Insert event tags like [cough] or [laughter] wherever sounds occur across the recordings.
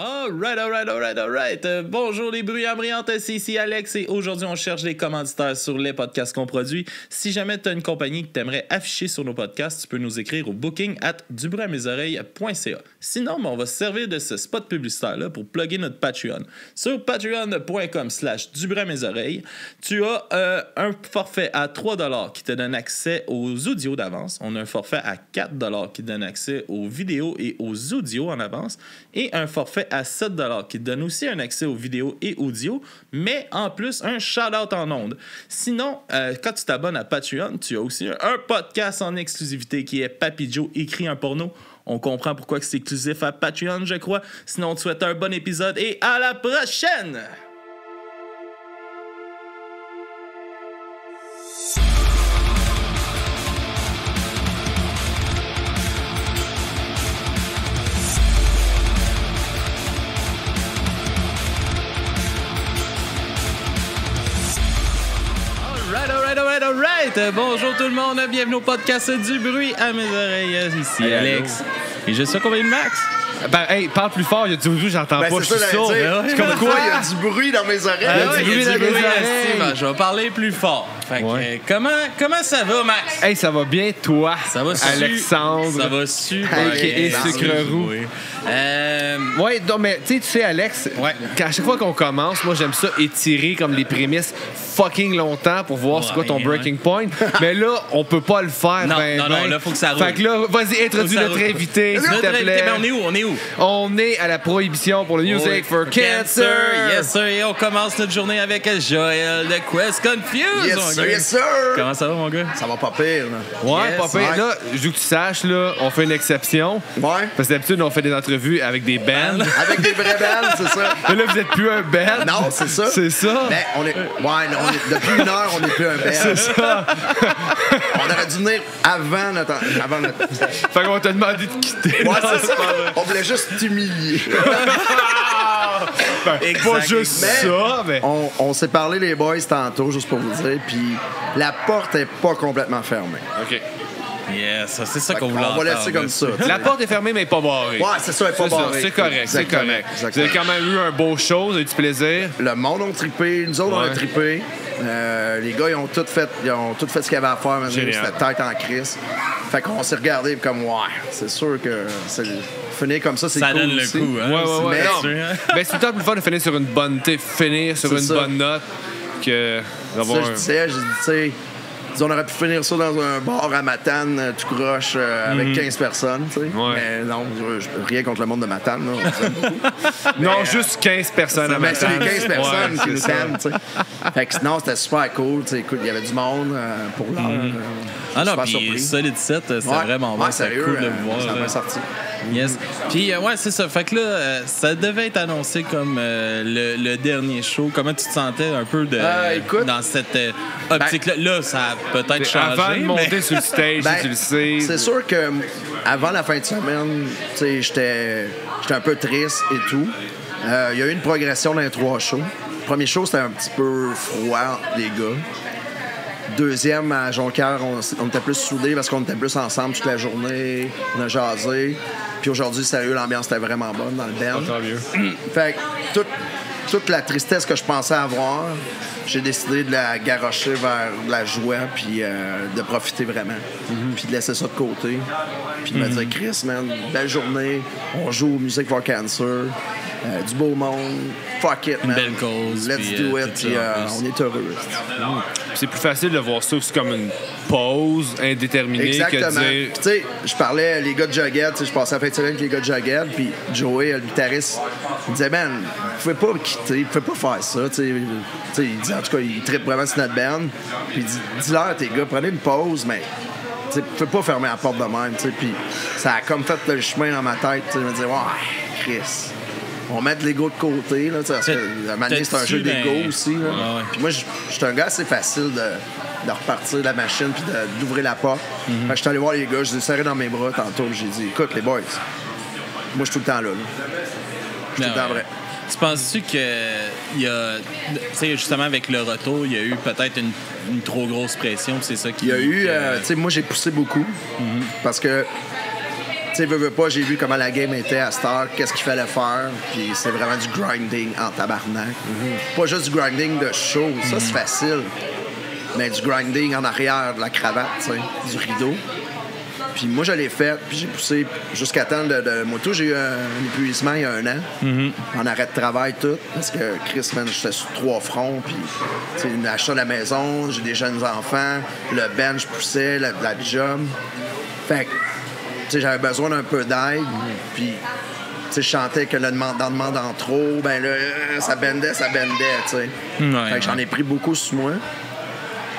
Alright, alright, alright, alright. Euh, bonjour les bruyants brillantes, c'est ici Alex et aujourd'hui on cherche des commanditaires sur les podcasts qu'on produit. Si jamais tu as une compagnie que tu aimerais afficher sur nos podcasts, tu peux nous écrire au booking at dubruamesoreilles.ca. Sinon, ben, on va se servir de ce spot publicitaire-là pour plugger notre Patreon. Sur patreon.com slash tu as euh, un forfait à 3$ qui te donne accès aux audios d'avance. On a un forfait à 4$ qui te donne accès aux vidéos et aux audios en avance. Et un forfait à 7 qui te donne aussi un accès aux vidéos et audio, mais en plus un shout-out en ondes. Sinon, euh, quand tu t'abonnes à Patreon, tu as aussi un, podcast en exclusivité qui est Papy Joe écrit un porno. On comprend pourquoi c'est exclusif à Patreon, je crois. Sinon, on te souhaite un bon épisode et à la prochaine! Bonjour tout le monde, bienvenue au podcast du bruit à mes oreilles. Ici Alex. Et je sais combien de max? Ben, hey, parle plus fort, il y a du bruit, j'entends ben, pas, je suis sourd. C'est comme quoi, il y a [laughs] du bruit dans mes oreilles. Ah il y a du bruit dans mes oreilles. je vais parler plus fort. Euh, comment, comment ça va, Max? Hey, ça va bien, toi, ça va Alexandre? Ça va super Et Sucre Roux. Euh... Ouais, donc, mais tu sais, Alex, ouais. à chaque fois qu'on commence, moi, j'aime ça étirer comme les prémices fucking longtemps pour voir c'est quoi ton breaking point. mais là, on peut pas le faire. Non, ben, non, non, là, faut que ça roule. Fait que là, vas-y, introduis notre invité, s'il te plaît. Mais on est où? On est où? On est à la prohibition pour le Music for Cancer. Yes, sir. Et on commence notre journée avec Joël de Quest Confused. Yes, sir. Yes, sir. Comment ça va, mon gars? Ça va pas pire, là. Ouais, pas pire. Là, je veux que tu saches, là, on fait une exception. Ouais. Parce que d'habitude, on fait des entrevues avec des bands. avec des vrais bands, c'est ça. Mais là, vous êtes plus un band. Non, c'est ça. C'est ça. Mais on est. Ouais, on est... depuis une heure, on n'est plus un band. C'est ça. [laughs] on aurait dû venir avant notre. Avant notre... Fait qu'on t'a demandé de quitter. Ouais, c'est ça. On voulait juste t'humilier. [laughs] ben, pas juste ça, mais. On, on s'est parlé, les boys, tantôt, juste pour vous dire, puis la porte est pas complètement fermée. OK. Yes, c'est ça qu'on voulait On va laisser comme ça. La porte est fermée, mais pas barrée. Ouais, c'est ça, elle est pas barrée. C'est correct, c'est correct. Vous avez quand même eu un beau show, vous avez eu du plaisir. Le monde a trippé, nous autres, on a trippé. Euh, les gars, ils ont tout fait, ils ont tout fait ce qu'il y avait à faire. C'était tête en crise. Fait qu'on s'est regardé comme, ouais, c'est sûr que c'est finir comme ça, c'est cool. Ça donne le coup, hein? Ouais, ouais, ouais. Mais, c'est tout le temps plus fun de finir sur une bonne, finir sur une bonne note que. Ça, je disais, je dis, tu sais on aurait pu finir ça dans un bar à Matane, euh, tu croches euh, avec 15 mhm. personnes, tu sais. Mais non, rien contre le monde de Matane. [laughs] non, juste 15 personnes à Matane. C'est les 15 personnes qui nous aiment, tu sais. Fait que non, c'était super cool. Écoute, il y avait du monde euh, pour l'heure. Mhm. ah non, puis Solid 7, c'était vraiment bon. C'était cool de voir. Ça m'a sorti. Yes. Puis, ouais, c'est ça. Fait que là, ça devait être annoncé comme le, dernier show. Comment tu te sentais un peu de, dans cette optique-là? Ben, là, ça peut-être changé. Avant de monter sur le stage, ben, tu le sais. C'est sûr que avant la fin de semaine, j'étais un peu triste et tout. Euh, il y a eu une progression dans les trois shows. Le premier show, c'était un petit peu froid, les gars. Deuxième, à Jonquière, on, était plus soudés parce qu'on était plus ensemble toute la journée. On a jasé. Puis aujourd'hui, sérieux, l'ambiance était vraiment bonne dans le band. fait que toute, toute la tristesse que je pensais avoir, j'ai décidé de la garrocher vers la joie, puis euh, de profiter vraiment. Mhm. Puis de laisser ça de côté. Puis de me mhm. dire, Chris, man, belle journée, on joue au Music for Cancer, euh, du beau monde, fuck it, man. Une belle cause. Let's do euh, it, puis on est heureux. C'est plus facile de voir ça aussi comme une pause indéterminée Exactement. que dire... tu sais, je parlais, les gars de Jughead, je passais à fin de semaine avec les gars de Jughead, puis Joey, le guitariste, il disait, man, vous pouvez pas vous pouvez pas faire ça, tu sais. Il dit, en tout cas, il tripe vraiment sur notre band. Puis il dit, dis-leur, tes gars, prenez une pause, mais tu peux pas fermer la porte de même, tu sais. Puis ça a comme fait le chemin dans ma tête. Je me disais, ouais, Chris on met l'ego de côté. Là, parce que c'est un jeu d'ego aussi. Là. Puis moi, je suis un gars assez facile de, de repartir de la machine puis d'ouvrir la porte. Mm -hmm. Je suis allé voir les gars, je les ai serrés dans mes bras tantôt. J'ai dit, écoute, les boys, moi, je suis tout le temps là. Je suis tout le temps vrai. Tu penses-tu que il y a, tu sais, justement avec le retour, il y a eu peut-être une, une, trop grosse pression, c'est ça qui. Il y a eu, euh, tu sais, moi j'ai poussé beaucoup mm -hmm. parce que sais, veux, veux pas, j'ai vu comment la game était à Star, qu'est-ce qu'il fallait faire, puis c'est vraiment du grinding en tabarnak. Pas juste du grinding de show, ça c'est facile, mais du grinding en arrière de la cravate, tu sais, du rideau. Puis moi, je l'ai fait, puis j'ai poussé jusqu'à temps de, de moto. J'ai eu un, épuisement il y a un an, en arrêt de travail, tout. Parce que Chris, man, j'étais sur trois fronts, puis sais, l'achat de la maison, j'ai des jeunes enfants, le bench poussait, la, la job. Fait que, tu sais, j'avais besoin d'un peu d'aide, puis. Tu sais, je chantais que le demande, dans demande en trop, ben là, ça bendait, ça bendait, tu sais. Fait que j'en ai pris beaucoup sur moi.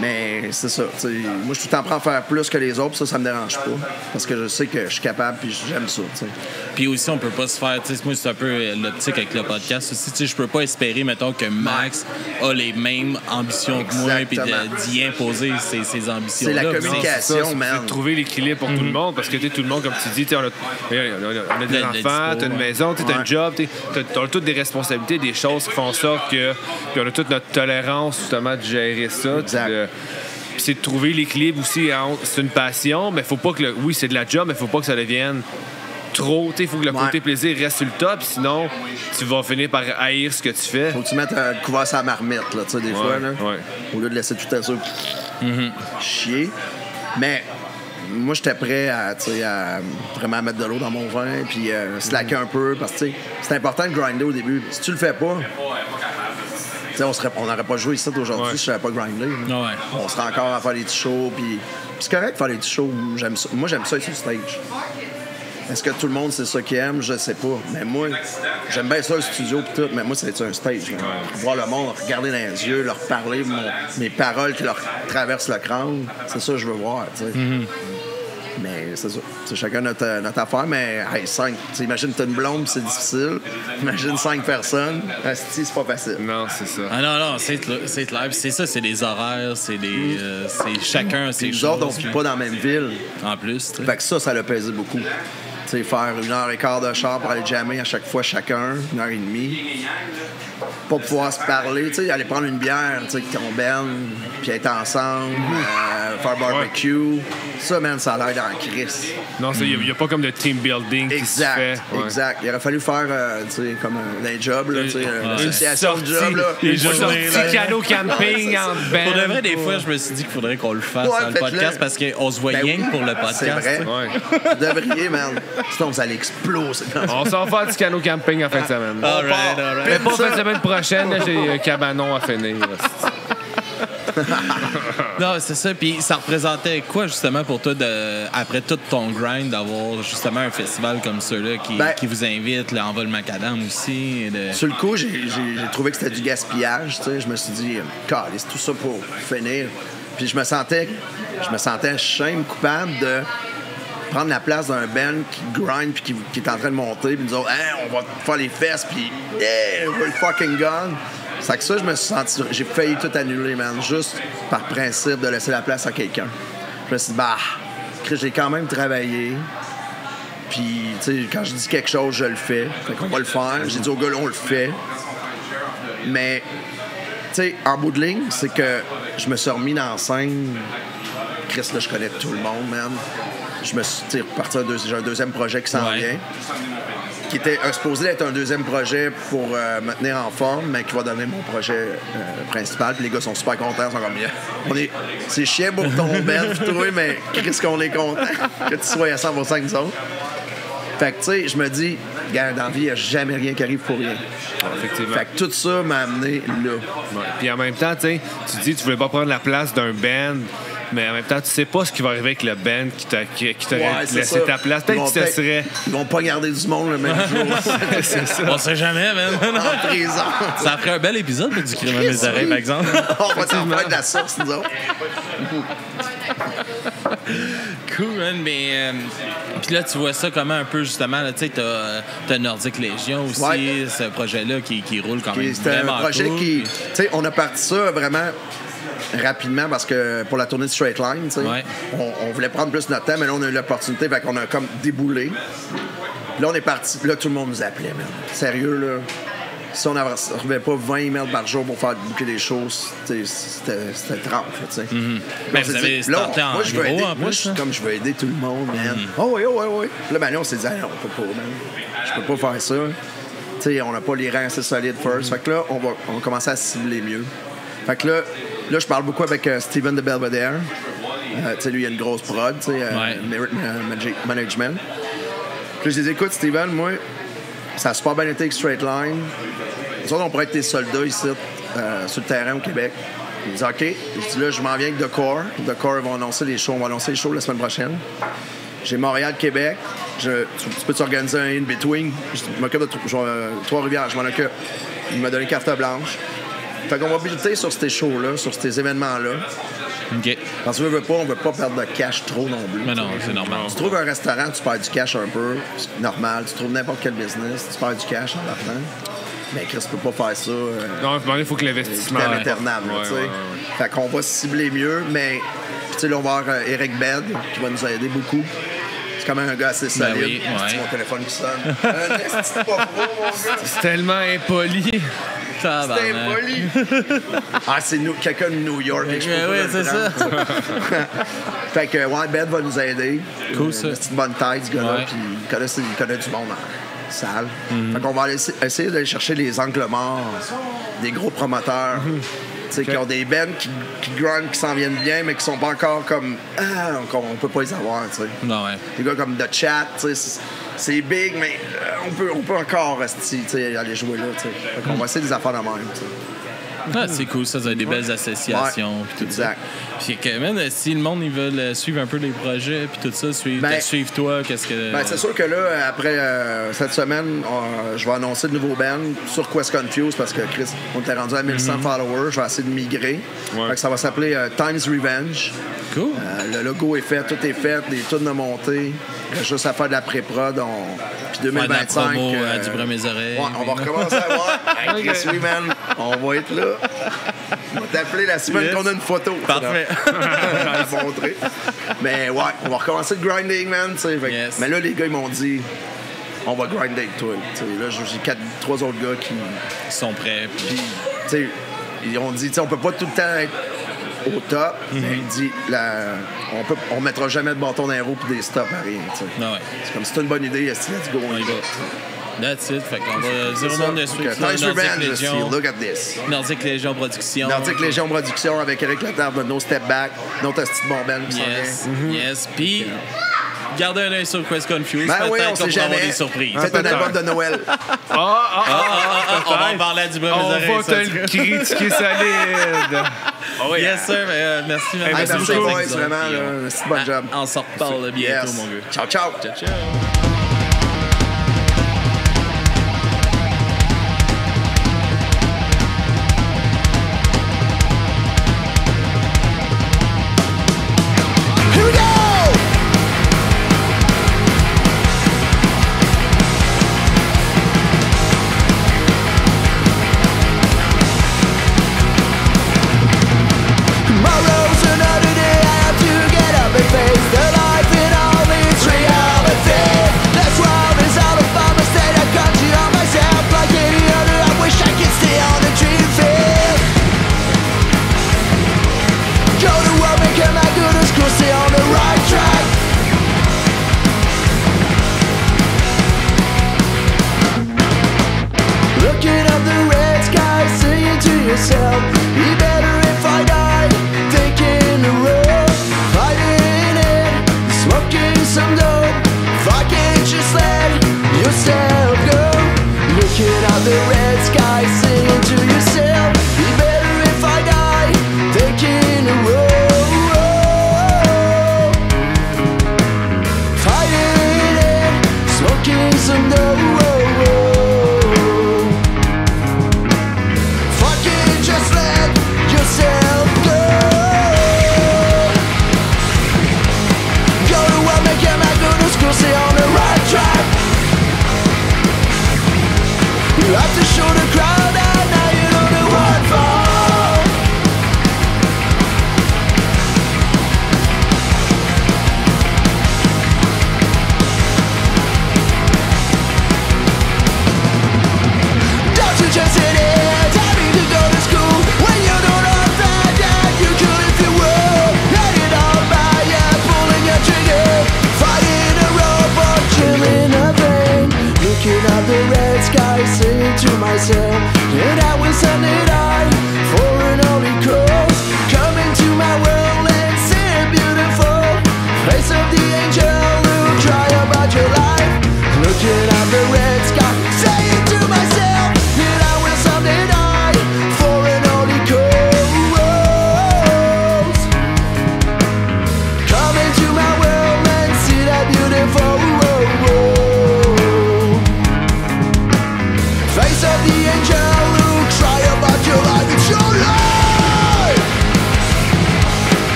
Mais c'est ça. tu Moi, je suis tout le temps prêt à faire plus que les autres, ça, ça me dérange pas. Parce que je sais que je suis capable, puis j'aime ça. tu. Puis aussi, on peut pas se faire. tu sais, Moi, c'est un peu euh, l'optique avec le podcast aussi. tu sais, Je peux pas espérer, mettons, que Max a les mêmes ambitions que moi, puis d'y imposer ses, ses ambitions. C'est la communication. Man. c'est de trouver l'équilibre pour tout le monde parce que tu sais, tout le monde, comme tu dis, tu on a, on des Le- enfants, dispo, t'as une ouais. maison, tu as un job, tu as, toutes des responsabilités, des choses qui font en sorte que. Puis on a toute notre tolérance justement de gérer ça. Exact. Puis c'est de trouver l'équilibre aussi. C'est une passion, mais faut pas que. le- oui, c'est de la job, mais faut pas que ça devienne trop. Il faut que le Ouais. côté plaisir reste sur le top, sinon tu vas finir par haïr ce que tu fais. Faut que tu mettes un couvert sur la marmite, là, tu sais, des fois, là. ouais. Au lieu de laisser tout à ça chier. Mais moi, j'étais prêt à, vraiment mettre de l'eau dans mon vin, puis euh, slacker un peu, parce que c'est important de grinder au début. Si tu le fais pas, on serait- on n'aurait pas joué ici aujourd'hui Ouais. si je savais pas grinder. Ouais. On serait encore à faire des petits shows, puis c'est correct de faire des petits shows. J'aime ça. Moi, j'aime ça ici sur le stage. Est-ce que tout le monde c'est ça qu'ils aime? Je sais pas. Mais moi, j'aime bien ça le studio pis tout, mais moi, c'est un stage. là. Voir le monde, regarder dans les yeux, leur parler, mon- mes paroles qui leur traversent le crâne, c'est ça que je veux voir, sais. Mais c'est ça. C'est chacun notre, notre affaire, mais hey, cinq. Imagine, t'as une blonde, c'est difficile. Imagine cinq personnes. Asti, c'est pas facile. Non, c'est ça. Ah non, non, c'est cl- c'est clair. C'est ça, c'est des horaires, c'est des. euh, c'est chacun nous choses. autres, on vit pas dans la même ville. En plus, tu sais. Fait que ça, ça l'a pesé beaucoup. Sais, faire une heure et quart de char pour aller jammer à chaque fois chacun, une heure et demie. Pas pouvoir se parler, tu sais, aller prendre une bière, tu sais, ben, puis être ensemble, euh, faire barbecue. Ça, man, ça a l'air dans la crise. Non, il n'y a, pas comme de team building qui se Exact, fait. Ouais. exact. Il aurait fallu faire, euh, tu sais, comme un, un job, là, tu sais, Ouais. l'association de job, là. Les Une journées, sortie là. canot camping [laughs] en band. Pour de vrai, des fois, je me suis dit qu'il faudrait qu'on le fasse Ouais, dans le faites-le. podcast parce qu'on se voit Ben rien oui, pour le C'est podcast. vrai. Ouais. Vous devriez, man. Sinon, vous allez exploser. On s'en va faire du canot camping en fin de semaine. All right, part. all right. Mais pas fin de semaine prochaine, là, j'ai un cabanon à finir. Non, c'est ça. Puis ça représentait quoi, justement, pour toi, de, après tout ton grind, d'avoir justement un festival comme ceux-là qui, Ben- qui vous invite, le Envol Macadam aussi. de- Sur le coup, j'ai trouvé que c'était du gaspillage. tu sais. Je me suis dit, c'est tout ça pour finir. Puis je me sentais, je me sentais shame, coupable de prendre la place d'un band qui grind puis qui, est en train de monter puis nous autres, Hey, on va faire les fesses puis yeah, we're fucking gun. C'est que ça, je me suis senti, j'ai failli tout annuler, man, juste par principe de laisser la place à quelqu'un. Je me suis dit, bah, Chris, j'ai quand même travaillé. Puis, tu sais, quand je dis quelque chose, je le fais. Fait qu'on va le faire. J'ai dit au gars, on le fait. Mais, tu sais, en bout de ligne, c'est que je me suis remis dans la scène. Chris, là, je connais tout le monde, man. Je me suis, reparti un, deux- un deuxième projet qui s'en Ouais. vient. Qui était euh, supposé être un deuxième projet pour euh, me tenir en forme, mais qui va devenir mon projet euh, principal. Puis les gars sont super contents, ils sont comme bien. On est, c'est chiant pour ton [laughs] bel, mais qu'est-ce qu'on est content [laughs] que tu sois à 100 avec nous autres. Fait que, tu sais, je me dis, gars, dans la vie, il n'y a jamais rien qui arrive pour rien. Effectivement. Fait que tout ça m'a amené là. Ouais. Puis en même temps, tu sais, tu dis tu voulais pas prendre la place d'un band, mais en même temps, tu sais pas ce qui va arriver avec le band qui t'a qui, qui t'aurait Ouais, c'est laissé ça. ta place. Ils Peut-être vont que ça serait. Ils vont pas garder du monde le même jour. [laughs] c'est ça. On sait jamais, man. en prison. Ça ferait un bel épisode pour du crime à mes oreilles, par exemple. [laughs] On va t'en faire de la sauce, nous autres. Cool, man, mais. euh, Puis là, tu vois ça comment un peu, justement, là, tu sais, t'as euh, t'as Nordic Légion aussi, Ouais. ce projet-là qui, qui roule quand même Puis C'était un vraiment projet cool. qui. Tu sais, on a parti ça vraiment rapidement parce que pour la tournée de Straight Line, Ouais. on, on voulait prendre plus notre temps, mais là, on a eu l'opportunité, fait qu'on a comme déboulé. Puis là, on est parti. Puis là, tout le monde nous appelait, man. Sérieux, là? si on n'arrivait pas 20 emails par jour pour faire boucler des choses, c'était 30. Tu sais. Mais vous avez en moi, je veux aider, moi, je hein? comme je veux aider tout le monde, man. Oh oui, oh oui, oh oui. Là, ben, là, on s'est dit, ah, non, on peut pas, man. Je peux pas faire ça. On n'a pas les reins assez solides first. Fait que là, on va, on va commencer à cibler mieux. Fait que là, là je parle beaucoup avec euh, Steven de Belvedere. Euh, tu sais, lui, il a une grosse prod, tu sais, euh, Ouais. Merit Management. Puis je dis, écoute, Steven, moi, ça a super bien été avec Straight Line. Nous autres, on pourrait être tes soldats ici, euh, sur le terrain au Québec. Il me dit, OK. Je dis, là, je m'en viens avec The Core. The Core, ils vont annoncer les shows. On va annoncer les shows la semaine prochaine. J'ai Montréal, Québec. Je, tu, tu peux t'organiser un in-between? Je m'occupe de Trois-Rivières. Je m'en occupe. Il m'a donné carte blanche. Fait qu'on va builder sur ces shows-là, sur ces événements-là. OK. Parce que, veux, veux pas, on veut pas perdre de cash trop non plus. Mais non, c'est normal. Tu trouves un restaurant, tu perds du cash un peu, c'est normal. Tu trouves n'importe quel business, tu perds du cash en partant. Mais Chris, tu peux pas faire ça. euh, Non, il faut que l'investissement. éternel, là, Ouais, tu sais. ouais, ouais. Fait qu'on va cibler mieux, mais puis, tu sais, là, on va avoir euh, Eric Bed qui va nous aider beaucoup. C'est quand même un gars assez solide. Ben oui, ouais. C'est mon téléphone qui sonne. un esti pas pro, mon gars. C'est tellement impoli. C'est Tabarnak. impoli. ah, c'est quelqu'un de New York. le c'est prendre. [laughs] fait que, ouais, Ben va nous aider. Cool, Euh, ça. C'est une bonne tête, ce gars-là. Puis il connaît, il connaît du monde en salle. Fait qu'on va essa- essayer d'aller chercher les angles morts des gros promoteurs. Tu sais, Qui ont des bands qui, qui grind, qui s'en viennent bien, mais qui sont pas encore comme. Ah, on, on peut pas les avoir, tu sais. Non, ouais. Des gars comme The Chat, tu sais, c'est- big, mais euh, on peut, on peut encore sais, aller jouer là. Fait qu'on va essayer des affaires de même. Ah, c'est cool, ça, ça a des belles associations. Ouais, puis tout exact. ça. Puis que, man, si le monde, ils veulent euh, suivre un peu les projets, puis tout ça, suivre, Ben- toi, qu'est-ce que. Ben, c'est sûr que là, après euh, cette semaine, on- je vais annoncer de nouveaux bands sur Quest Confused parce que Chris, on était rendu à 1100 followers. Je vais essayer de migrer. Ouais. Fait que ça va s'appeler euh, Times Revenge. Cool. Euh, le logo est fait, tout est fait, les tunes de montée. Juste à faire de la pré-prod. On... Puis Faire de la 2025. promo euh, à du bras mes oreilles. Ouais, on va recommencer à voir. [laughs] Chris, oui, man, on va être là. On va t'appeler la semaine Yes. qu'on a une photo. Parfait. [laughs] à montrer. Mais ouais, on va recommencer le grinding, man. Fait Yes. Mais là, les gars, ils m'ont dit, on va grinder avec toi. Là, j'ai quatre, trois autres gars qui. Ils sont prêts. Puis... Ils ont dit, on peut pas tout le temps être au top. Mhm. Mais ils disent, la- on peut, on mettra jamais de bâton dans les roues puis des stops à rien. Ah ouais. C'est comme si c'est une bonne idée, let's go, on On y y va. va. That's it. Fait qu'on va C'est dire au monde de suivre euh, Nordic Légion. look at this. Nordic Légion Production. Nordic Légion Production avec Eric Letard de No Step Back, notre petite bon band qui s'en Yes, vient. yes. Puis, gardez un œil sur Quest Confused. Ben oui, on sait avoir jamais. des surprises. Faites un album de Noël. Ah, ah, Ah, ah, ah, on va en parler à du bras mes On oreilles. va ça, te le critiquer solide. Oh, yeah. Yes, sir. mais, euh, merci, merci merci, beaucoup. vraiment, c'est bon job. On s'en reparle bientôt, Yes. mon gars. Ciao, ciao. Ciao, ciao.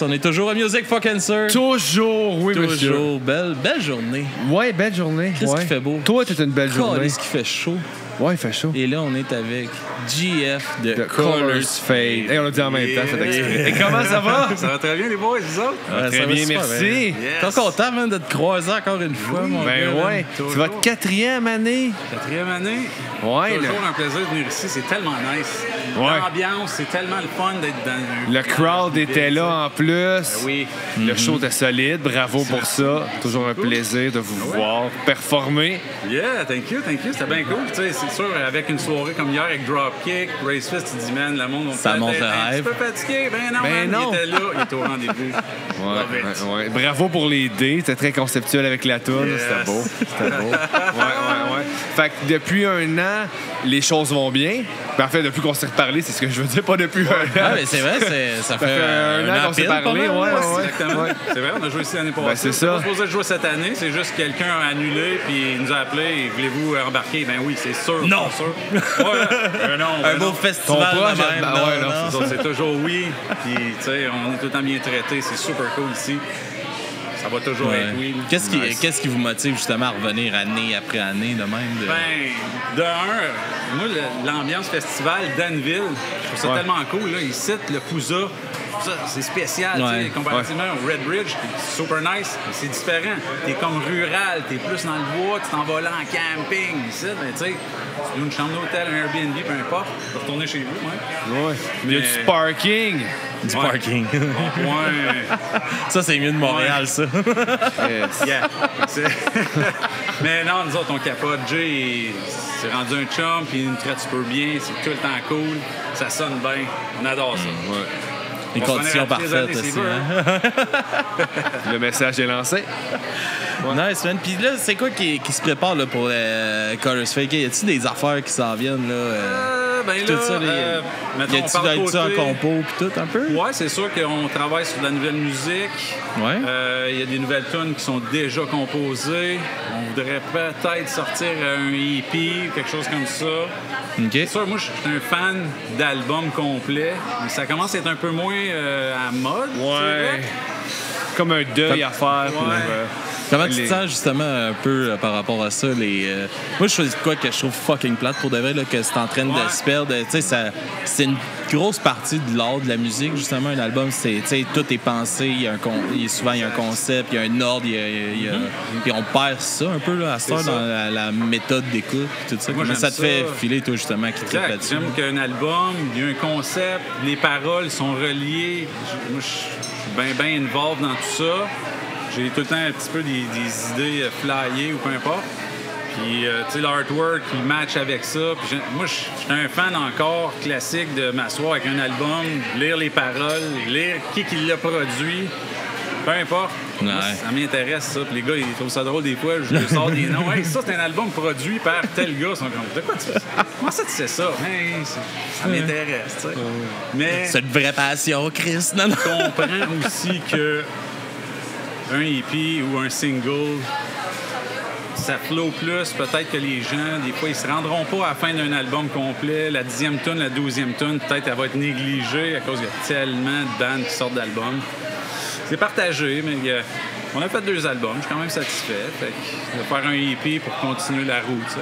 On est toujours à Music for Cancer. Toujours, oui, toujours. monsieur. Toujours. Belle, belle journée. Ouais, belle journée. Qu'est-ce ouais. qui fait beau? Toi, t'es une belle journée. Qu'est-ce qui fait chaud? Ouais, il fait chaud. Et là, on est avec GF de The Colors Colors Fade. Hey, on l'a dit en même temps, c'est exprès. Et comment ça va? Ça va très bien, les boys, vous autres? Ouais, Très ça va bien, merci. Yes. T'es content, man, de te croiser encore une fois, mon Ben gars, ouais, c'est votre quatrième année. Quatrième année. Ouais, Toujours le, un plaisir de venir ici, c'est tellement nice. Ouais. L'ambiance, c'est tellement le fun d'être dans un le crowd était là en plus. Ben oui. Le show était solide. Bravo pour ça. Toujours un plaisir de vous voir performer. Yeah, thank you, thank you. C'était bien cool. Tu sais, c'est sûr, avec une soirée comme hier avec Dropkick, Race Fest, tu dis, man, le monde, on Ça monte le un rêve. petit peu fatigué. Ben non, Ben man, non. il était là, il était au rendez-vous. [laughs] Ouais, Love it. ouais, ouais. Bravo pour les dés. C'était très conceptuel avec la toune. Yes. C'était beau. C'était beau. [laughs] Ouais, ouais, ouais. Fait que depuis un an, les choses vont bien. Ben, en fait, depuis qu'on s'est reparlé, c'est ce que je veux dire, pas depuis un Ah, an. mais c'est vrai, c'est- ça fait, un an qu'on s'est pile, pas parlé, mal, ouais. Exactement. C'est vrai, on a joué ici l'année passée. Ben, c'est On ça. était pas supposé jouer cette année, c'est juste que quelqu'un a annulé puis il nous a appelé et voulez-vous embarquer? Ben oui, c'est sûr. Non. sûr. Ouais, euh, [laughs] non, Un beau non. festival Ton de même. ben ouais, non, non. C'est toujours oui. Puis, tu sais, on est tout le temps bien traités. C'est super cool ici. Ça va toujours Ouais. être oui. Qu'est-ce qui, Nice. qu'est-ce qui vous motive justement à revenir année après année de même? de- Ben, de un, moi, l'ambiance festival Danville, je trouve ça tellement cool. Là. Ils citent le Ça, c'est spécial, tu Ouais. sais, comparativement au Red Bridge. C'est super nice, mais c'est différent. T'es comme rural, t'es plus dans le bois, tu t'en vas là en camping. Ici, ben, tu sais, tu une chambre d'hôtel, un Airbnb, peu importe, tu peux retourner chez vous. Ouais. Ouais. Il y a du Mais- parking. du Ouais. parking. [laughs] Ouais. ça, c'est mieux de Montréal, Ouais. ça. Yes. Yeah. [laughs] Mais non, nous autres, on capote. Jay, il- c'est rendu un chum, puis il nous traite super bien. C'est tout le temps cool. Ça sonne bien. On adore ça. On les parfaites années, aussi. hein. [laughs] Le message est lancé. Nice, man. Puis là, c'est quoi qui, qui se prépare là, pour euh, Colors Fake? Y a-t-il des affaires qui s'en viennent? Là, euh, Euh, ben tout là, ça, là, euh, y d'être en compo puis tout un peu? Ouais, c'est sûr qu'on travaille sur de la nouvelle musique. Ouais. Euh, Il y a des nouvelles tunes qui sont déjà composées. On voudrait peut-être sortir un EP, quelque chose comme ça. OK. C'est sûr, moi, je suis un fan d'albums complets, mais ça commence à être un peu moins euh, à mode. Ouais. Comme un deuil à faire pour. Euh, Comment tu te sens justement un peu euh, par rapport à ça? Les, euh, Moi, je choisis de quoi que je trouve fucking plate pour de vrai, là, que c'est en train de se perdre. Tu sais, ça- c'est une grosse partie de l'art de la musique, justement. Un album, c'est, tu sais, tout est pensé. Il y a un con- il y a souvent, il y a un concept, il y a un ordre. il y a- il y a- Puis on perd ça un peu là, à Mm-hmm. C'est dans ça. la, la méthode d'écoute. Tout ça. Moi, Comment j'aime ça te ça. fait filer, toi, justement, qui Exact. là-dessus? J'aime qu'un album, il y a un concept, les paroles sont reliées. Je- Moi, je suis bien, bien involved dans tout ça. J'ai tout le temps un petit peu des, des idées euh, flyées ou peu importe. Puis, euh, tu sais, l'artwork, il match avec ça. Puis moi, je suis un fan encore classique de m'asseoir avec un album, lire les paroles, lire qui, qui l'a produit. Peu importe. Moi, ça m'intéresse, ça. Puis les gars, ils trouvent ça drôle des fois. Je leur sors des noms. Hey, ça, c'est un album produit par tel gars. Ils sont comme, de quoi tu? Comment ça, tu sais ça? Hey, ça m'intéresse, tu sais. Mais C'est une vraie passion, Chris. Non, non. je comprends aussi que un EP ou un single, ça flow plus. Peut-être que les gens, des fois, ils se rendront pas à la fin d'un album complet. La dixième tune, la douzième tune, peut-être elle va être négligée à cause qu'il y a tellement de bandes qui sortent d'albums. C'est partagé, mais on a fait deux albums. Je suis quand même satisfait. Fait faire un EP pour continuer la route.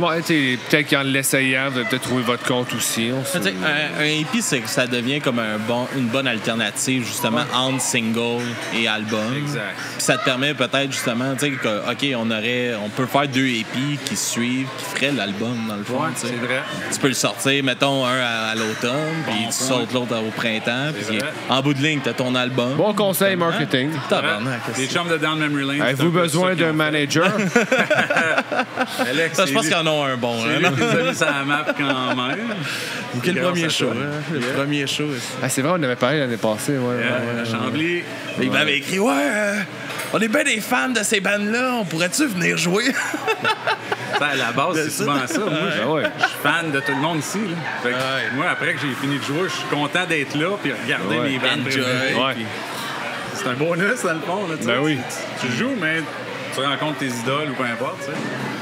Ouais, peut-être qu'en l'essayant, vous allez peut-être trouver votre compte aussi. On sait- Un, un EP, c'est que ça devient comme un bon, une bonne alternative, justement, entre single et album. Exact. Puis ça te permet peut-être, justement, tu sais, que, OK, on aurait, on peut faire deux EP qui suivent, qui feraient l'album, dans le fond. Ouais, tu sais. c'est vrai. Tu peux le sortir, mettons, un à, à l'automne, puis tu sautes l'autre au printemps. Puis vrai. en bout de ligne, t'as ton album. Bon conseil marketing. Tabarnak, Les chums de Down Memory Lane. Avez-vous besoin d'un manager? [laughs] [laughs] Alex, Ça, je pense lui- qu'ils en un bon. C'est Hein, mis sur la map quand même. Quel Grâce premier à show, hein? Le Yeah. premier show. ah, c'est vrai, on avait parlé l'année passée. Ouais, ouais, Yeah, ouais, à ouais. Chambly. Il m'avait écrit Ouais, euh, on est bien des fans de ces bandes-là, on pourrait-tu venir jouer? Ça, [laughs] à la base, c'est souvent ça. Moi, je ouais. je suis fan de tout le monde ici. là. Fait que Ouais. Moi, après que j'ai fini de jouer, je suis content d'être là puis regarder Ouais. mes bandes puis C'est un bonus, dans le fond. Là, Ben oui. Tu, tu joues, mais tu rencontres tes idoles ou peu importe. tu sais.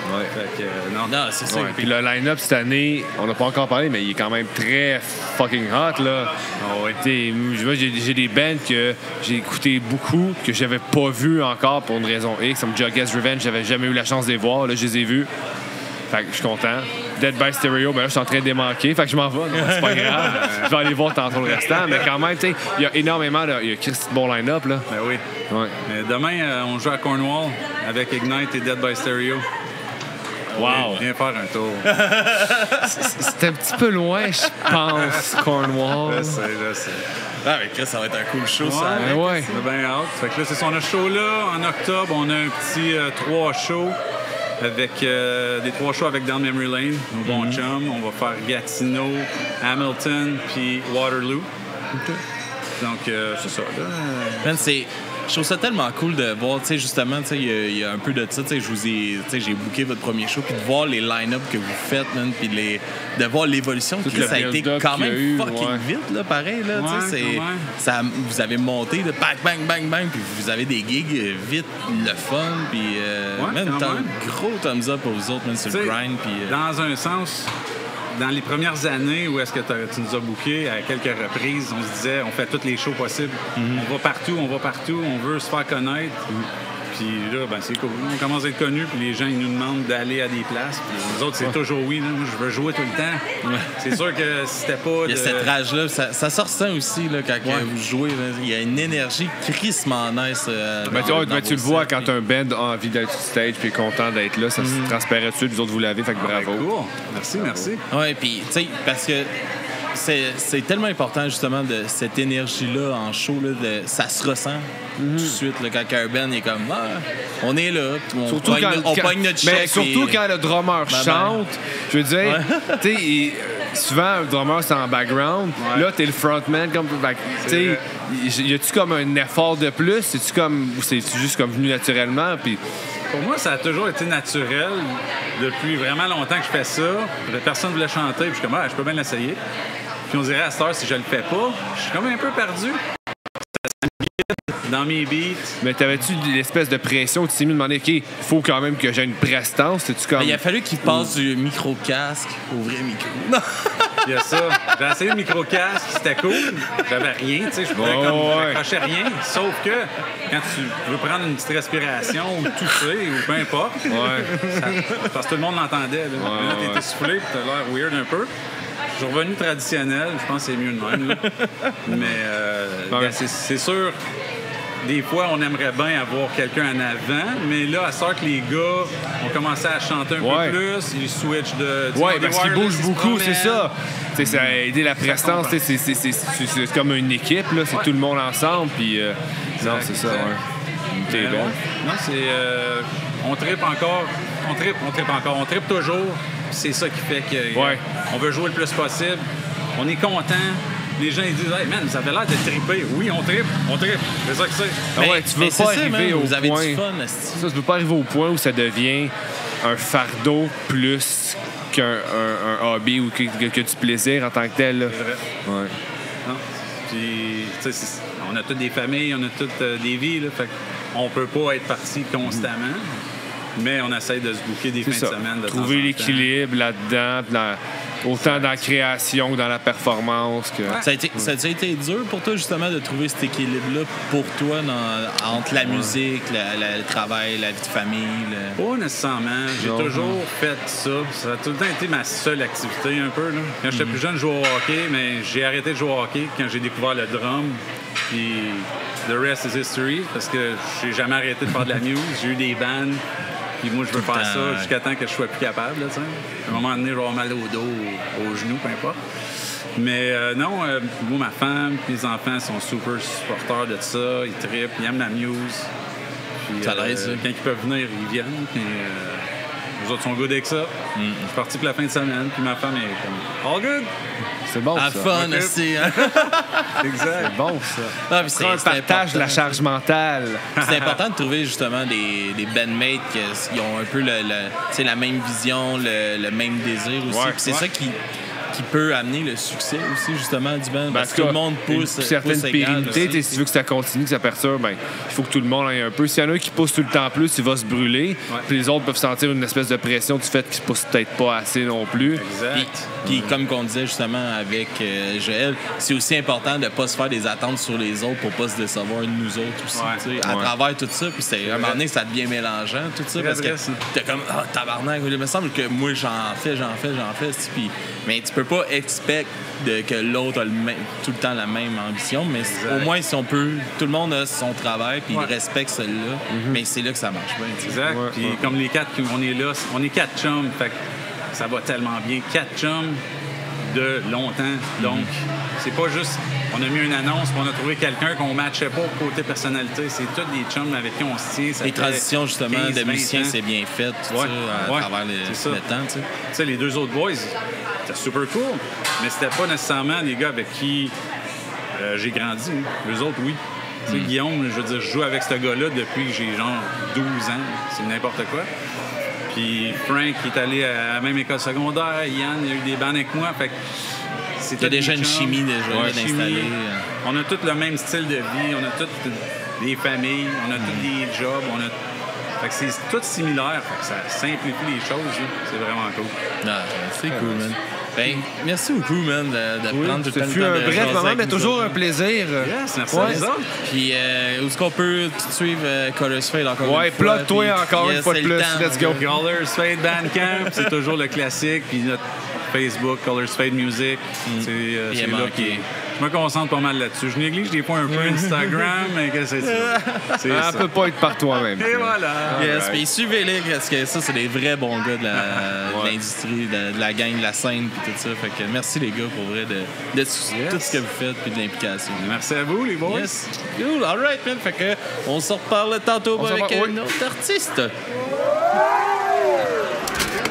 Ouais. Fait que, euh, non. Non, c'est ça. Ouais, Puis le line-up cette année, on n'a pas encore parlé, mais il est quand même très fucking hot. Là. Ah j'ai des bands que j'ai écouté beaucoup, que j'avais pas vu encore pour une raison X, comme Jughead's Revenge, j'avais jamais eu la chance de les voir. Là, je les ai vus. Fait que je suis content. Dead by Stereo, ben là, je suis en train de démanquer. Fait que je m'en vais. C'est pas [laughs] grave. je vais aller voir tantôt le restant. Mais quand même, tu sais, il y a énormément de. Il y a Christy de bon line-up, là. Ben oui. Ouais. Mais demain, euh, on joue à Cornwall avec Ignite et Dead by Stereo. Wow. Viens faire un tour. [laughs] C'est un petit peu loin, je pense, Cornwall. je sais, je sais. Ah, mais Chris, ça va être un cool show, ça. Ben ouais. A bien hâte. Fait que là, c'est ça. On a ce show-là. En octobre, on a un petit euh, trois shows. Avec euh, des trois shows avec Down Memory Lane, nos bons Mhm. chums. On va faire Gatineau, Hamilton, puis Waterloo. Donc, euh, c'est ça. Là. Man, c'est. Je trouve ça tellement cool de voir, tu sais, justement, tu sais, il y a- il y, a un peu de ça, tu sais, je vous ai, tu sais, j'ai booké votre premier show, puis de voir les line-up que vous faites, man, puis les, de voir l'évolution, le ça a été quand même eu, fucking ouais. vite, là, pareil, là, tu sais, ouais. ça, vous avez monté de bang, bang, bang, bang, puis vous avez des gigs euh, vite, le fun, puis, euh, un même. gros thumbs up pour vous autres, man, sur le grind, puis. euh, Dans un sens, dans les premières années où est-ce que tu nous as bookés à quelques reprises, on se disait, on fait tous les shows possibles. Mhm. On va partout, on va partout, on veut se faire connaître. Puis là, ben, c'est cool. On commence à être connus, puis les gens ils nous demandent d'aller à des places. Puis nous autres, c'est toujours oui. là. Moi, je veux jouer tout le temps. C'est sûr que si c'était pas. Il y a de- cette rage-là, ça, ça sort ça aussi là, quand Ouais. vous jouez. là. Il y a une énergie crissement nice. euh, Ben, dans- dans ben, tu le vois quand puis- un band a envie d'être sur stage puis est content d'être là, ça se transparaît dessus, vous autres vous l'avez, fait que Ben, bravo. cool. Merci, merci. Oui, puis, tu sais, parce que c'est c'est tellement important, justement, de cette énergie-là en show, là, de, ça se ressent tout de suite, là, quand un band est comme, ah, on est là, on, Surtout pogne, quand, on quand- pogne notre mais chèque. surtout quand le drummer ben. chante. Je veux dire, [laughs] tu sais, il- souvent, le drummer, c'est en background. Ouais. Là, t'es le frontman. Comme, tu sais, y a-tu comme un effort de plus? C'est-tu comme, ou c'est juste comme venu naturellement? Puis, Pour moi, ça a toujours été naturel. Depuis vraiment longtemps que je fais ça, personne ne voulait chanter. Puis je suis comme, ah, je peux bien l'essayer. Puis on dirait à cette heure, si je le fais pas, je suis comme un peu perdu. Ça dans mes beats. mais t'avais-tu l'espèce de pression? Tu t'es mis demandé, OK, il faut quand même que j'ai une prestance? C'est-tu comme. Il a fallu qu'il passe du micro-casque au vrai micro. Non. [laughs] Il y a ça. J'ai essayé le micro-casque, c'était cool. J'avais rien, tu sais, je pouvais Ouais, comme, ouais. j'accrochais rien. Sauf que quand tu veux prendre une petite respiration ou tousser ou peu importe, Ouais. ça- parce que tout le monde l'entendait. Là, Ouais, là essoufflé, puis t'as l'air weird un peu. Je suis revenu traditionnel, je pense que c'est mieux de même. là. Mais euh, Ouais. ben, c'est- sûr, des fois, on aimerait bien avoir quelqu'un en avant, mais là, à ce que les gars ont commencé à chanter un Ouais. peu plus, ils switchent de. des parce qu'il wireless, bouge ils se beaucoup, c'est ça. Ça a aidé la prestance. C'est c'est- c'est- c'est- c'est comme une équipe, là. C'est tout le monde ensemble. Puis, euh, non, c'est ça, ouais. T'es bon. Non, c'est. euh, on tripe encore. On tripe, on tripe encore. On tripe toujours. C'est ça qui fait que. Ouais. On veut jouer le plus possible. On est content. Les gens ils disent Hey man, ça avait l'air de triper. Oui, on tripe, on tripe. C'est ça que c'est. Ah ouais, tu veux pas ça, arriver man, au Vous avez point. du fun. Ça, tu peux pas arriver au point où ça devient un fardeau plus qu'un un, un hobby ou que, que- que du plaisir en tant que tel. là. C'est vrai. Ouais. Non? Puis, tu sais, c'est- on a toutes des familles, on a toutes euh, des vies, là, fait on peut pas être parti constamment, mais on essaie de se bouquer des fins ça. de semaine. De Trouver l'équilibre là-dedans, dans- autant dans la création que dans la performance. Que... Ça a, été, ça a été dur pour toi, justement, de trouver cet équilibre-là pour toi dans- entre la musique, la- la- le travail, la vie de famille. le- Pas nécessairement. J'ai toujours fait ça. Ça a tout le temps été ma seule activité un peu. Là. Quand j'étais plus jeune, je jouais au hockey, mais j'ai arrêté de jouer au hockey quand j'ai découvert le drum. Puis the rest is history parce que j'ai jamais arrêté de faire de la [laughs] muse. J'ai eu des bands. Puis moi, je veux Tout faire temps, ça jusqu'à temps que je sois plus capable. Là, à un moment donné, je vais avoir mal au dos, au, au genou, peu importe. Mais euh, non, euh, moi, ma femme, mes enfants sont super supporters de ça. Ils trippent, ils aiment la muse. Puis, Ça ça. Quand ils peuvent venir, ils viennent. Puis, euh, les autres sont good avec ça. Mm. Je suis parti pour la fin de semaine. Puis ma femme est comme All good. C'est bon, Ah, ça. fun, ok. aussi. Hein? [laughs] Exact. Bon, ça. Ah, puis c'est- c'est partage de la important. charge mentale. C'est important de trouver justement des, des bandmates qui ont un peu le, le- la même vision, le, le même désir aussi. Ouais. C'est Ouais. ça qui. Qui peut amener le succès aussi, justement, du band. Parce en que tout le monde pousse. une certaine pousse pérennité. aussi. Tu sais, Si tu veux que ça continue, que ça perturbe, ben, il faut que tout le monde aille un peu. S'il y en a un qui pousse tout le temps plus, il va se brûler. Puis les autres peuvent sentir une espèce de pression du fait qu'ils poussent peut-être pas assez non plus. Exact. Puis, puis comme qu'on disait justement avec euh, Joël, c'est aussi important de ne pas se faire des attentes sur les autres pour pas se décevoir de nous autres aussi. Ouais. À Ouais. travers tout ça, puis c'est, à un moment donné, ça devient mélangeant, tout ça, parce que vrai, t'es comme, ah, tabarnak, il me semble que moi, j'en fais, j'en fais, j'en fais. Puis, mais tu peux pas expect de, que l'autre a le même- tout le temps la même ambition, mais au moins, si on peut, tout le monde a son travail, puis Ouais. il respecte celui-là, mais c'est là que ça marche bien. Exact. Ouais, Puis ouais. comme les quatre, on est là, on est quatre chums, fait que ça va tellement bien. Quatre chums de longtemps. Donc, c'est pas juste, on a mis une annonce, puis on a trouvé quelqu'un qu'on matchait pas au côté personnalité. C'est tous des chums avec qui on se tient. Ça Les transitions, justement, 15, de 20 musiciens, c'est bien fait, tout Ouais, ça, à ouais, travers le, c'est ça. le temps, tu sais. Les deux autres boys, c'était super cool, mais c'était pas nécessairement des gars avec qui euh, j'ai grandi. Les autres, oui. Tu sais, Guillaume, je veux dire, je joue avec ce gars-là depuis que j'ai genre 12 ans. C'est n'importe quoi. Puis Frank, est allé à la même école secondaire. Yann, il a eu des bandes avec moi. Fait que c'était déjà des une chimie déjà Ouais, d'installer. chimie. On a tous le même style de vie. On a tous des familles. On a tous des jobs. On a... Fait que c'est tout similaire. Fait que ça simplifie les choses. là. C'est vraiment cool. Ah, c'est cool, man. Ben, merci beaucoup, man, de, de prendre tout Ce le temps fut le temps un de bref moment, mais toujours un plaisir. Yes, merci Ouais. à vous autres. Puis, euh, où est-ce qu'on peut te suivre euh, Colors Fade encore Ouais, une fois? plug-toi Puis- encore une fois de plus. Let's go. Colors Fade Bandcamp, c'est toujours le classique. Puis notre Facebook, Colors Fade Music, c'est euh, là qui. Je me concentre pas mal là-dessus. Je néglige des fois un peu Instagram, mais qu'est-ce que c'est ça? [laughs] Peut pas être par toi-même. Et voilà. Yes, puis suivez-les parce que ça, c'est des vrais bons gars de l'industrie, de, de la gang, de la scène, puis tout ça. Fait que merci les gars pour vrai de, de tout, tout ce que vous faites puis de l'implication. Merci à vous, les boys. Yes, cool, alright, man. Fait que on se reparle tantôt On avec un oui. autre artiste.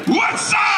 What's up?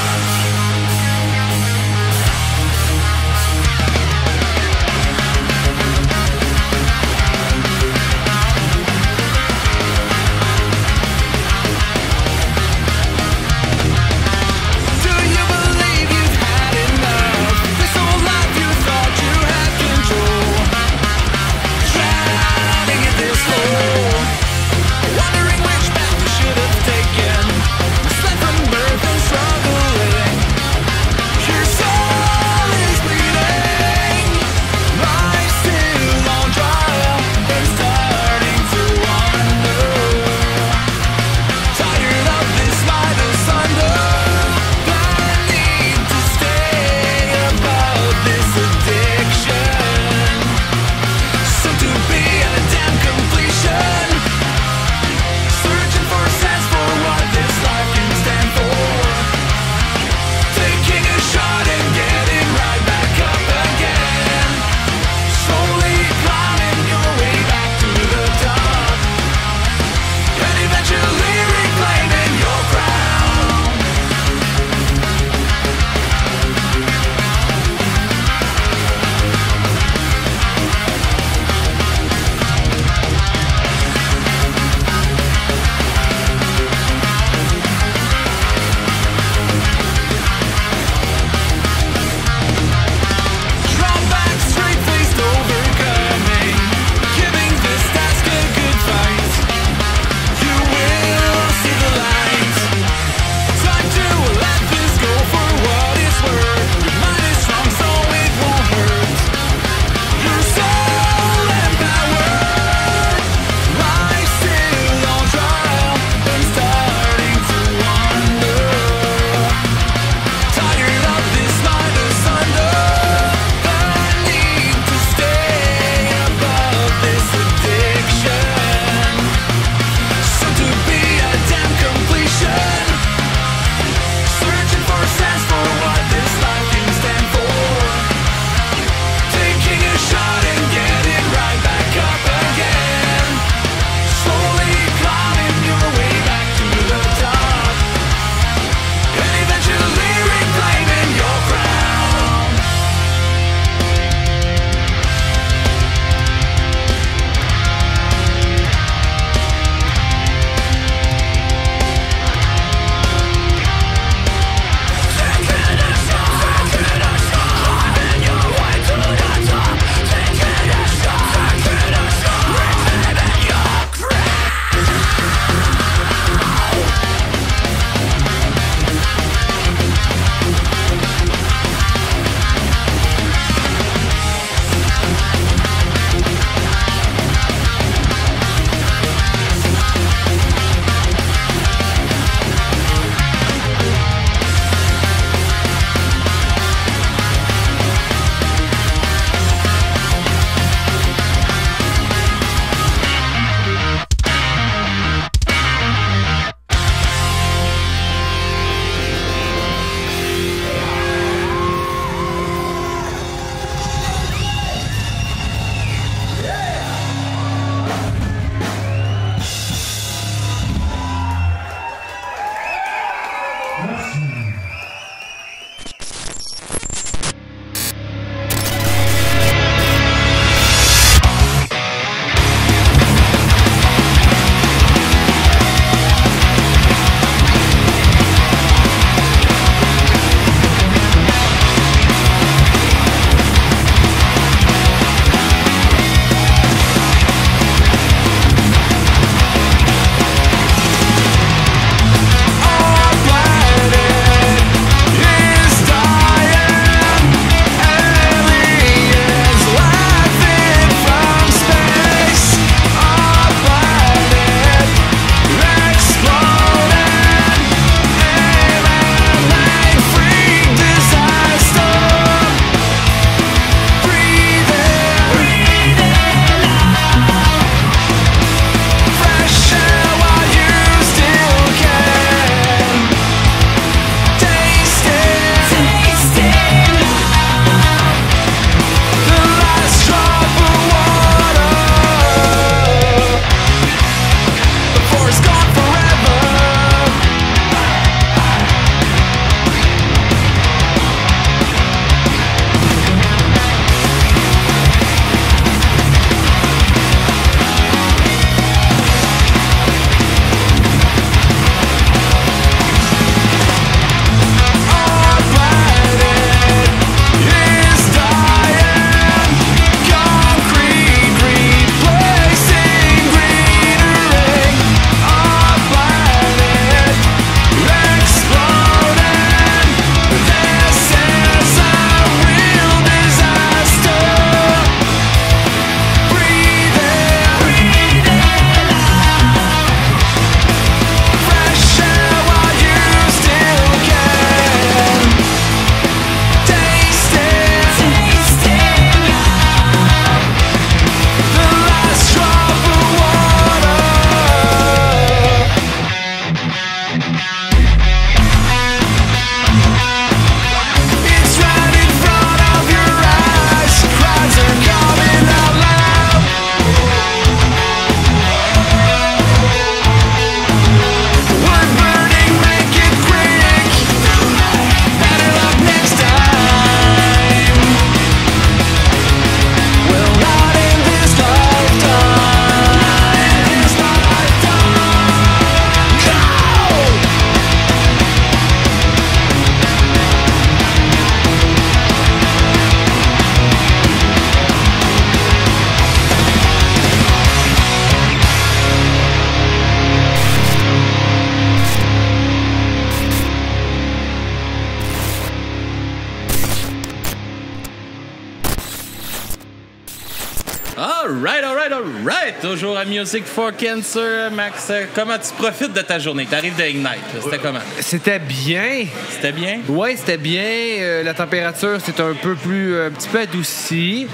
Music for Cancer, Max. euh, Comment tu profites de ta journée? T'arrives de Ignite. C'était comment? C'était bien. C'était bien? Ouais, c'était bien. Euh, la température, c'était un peu plus. euh, un petit peu adoucie.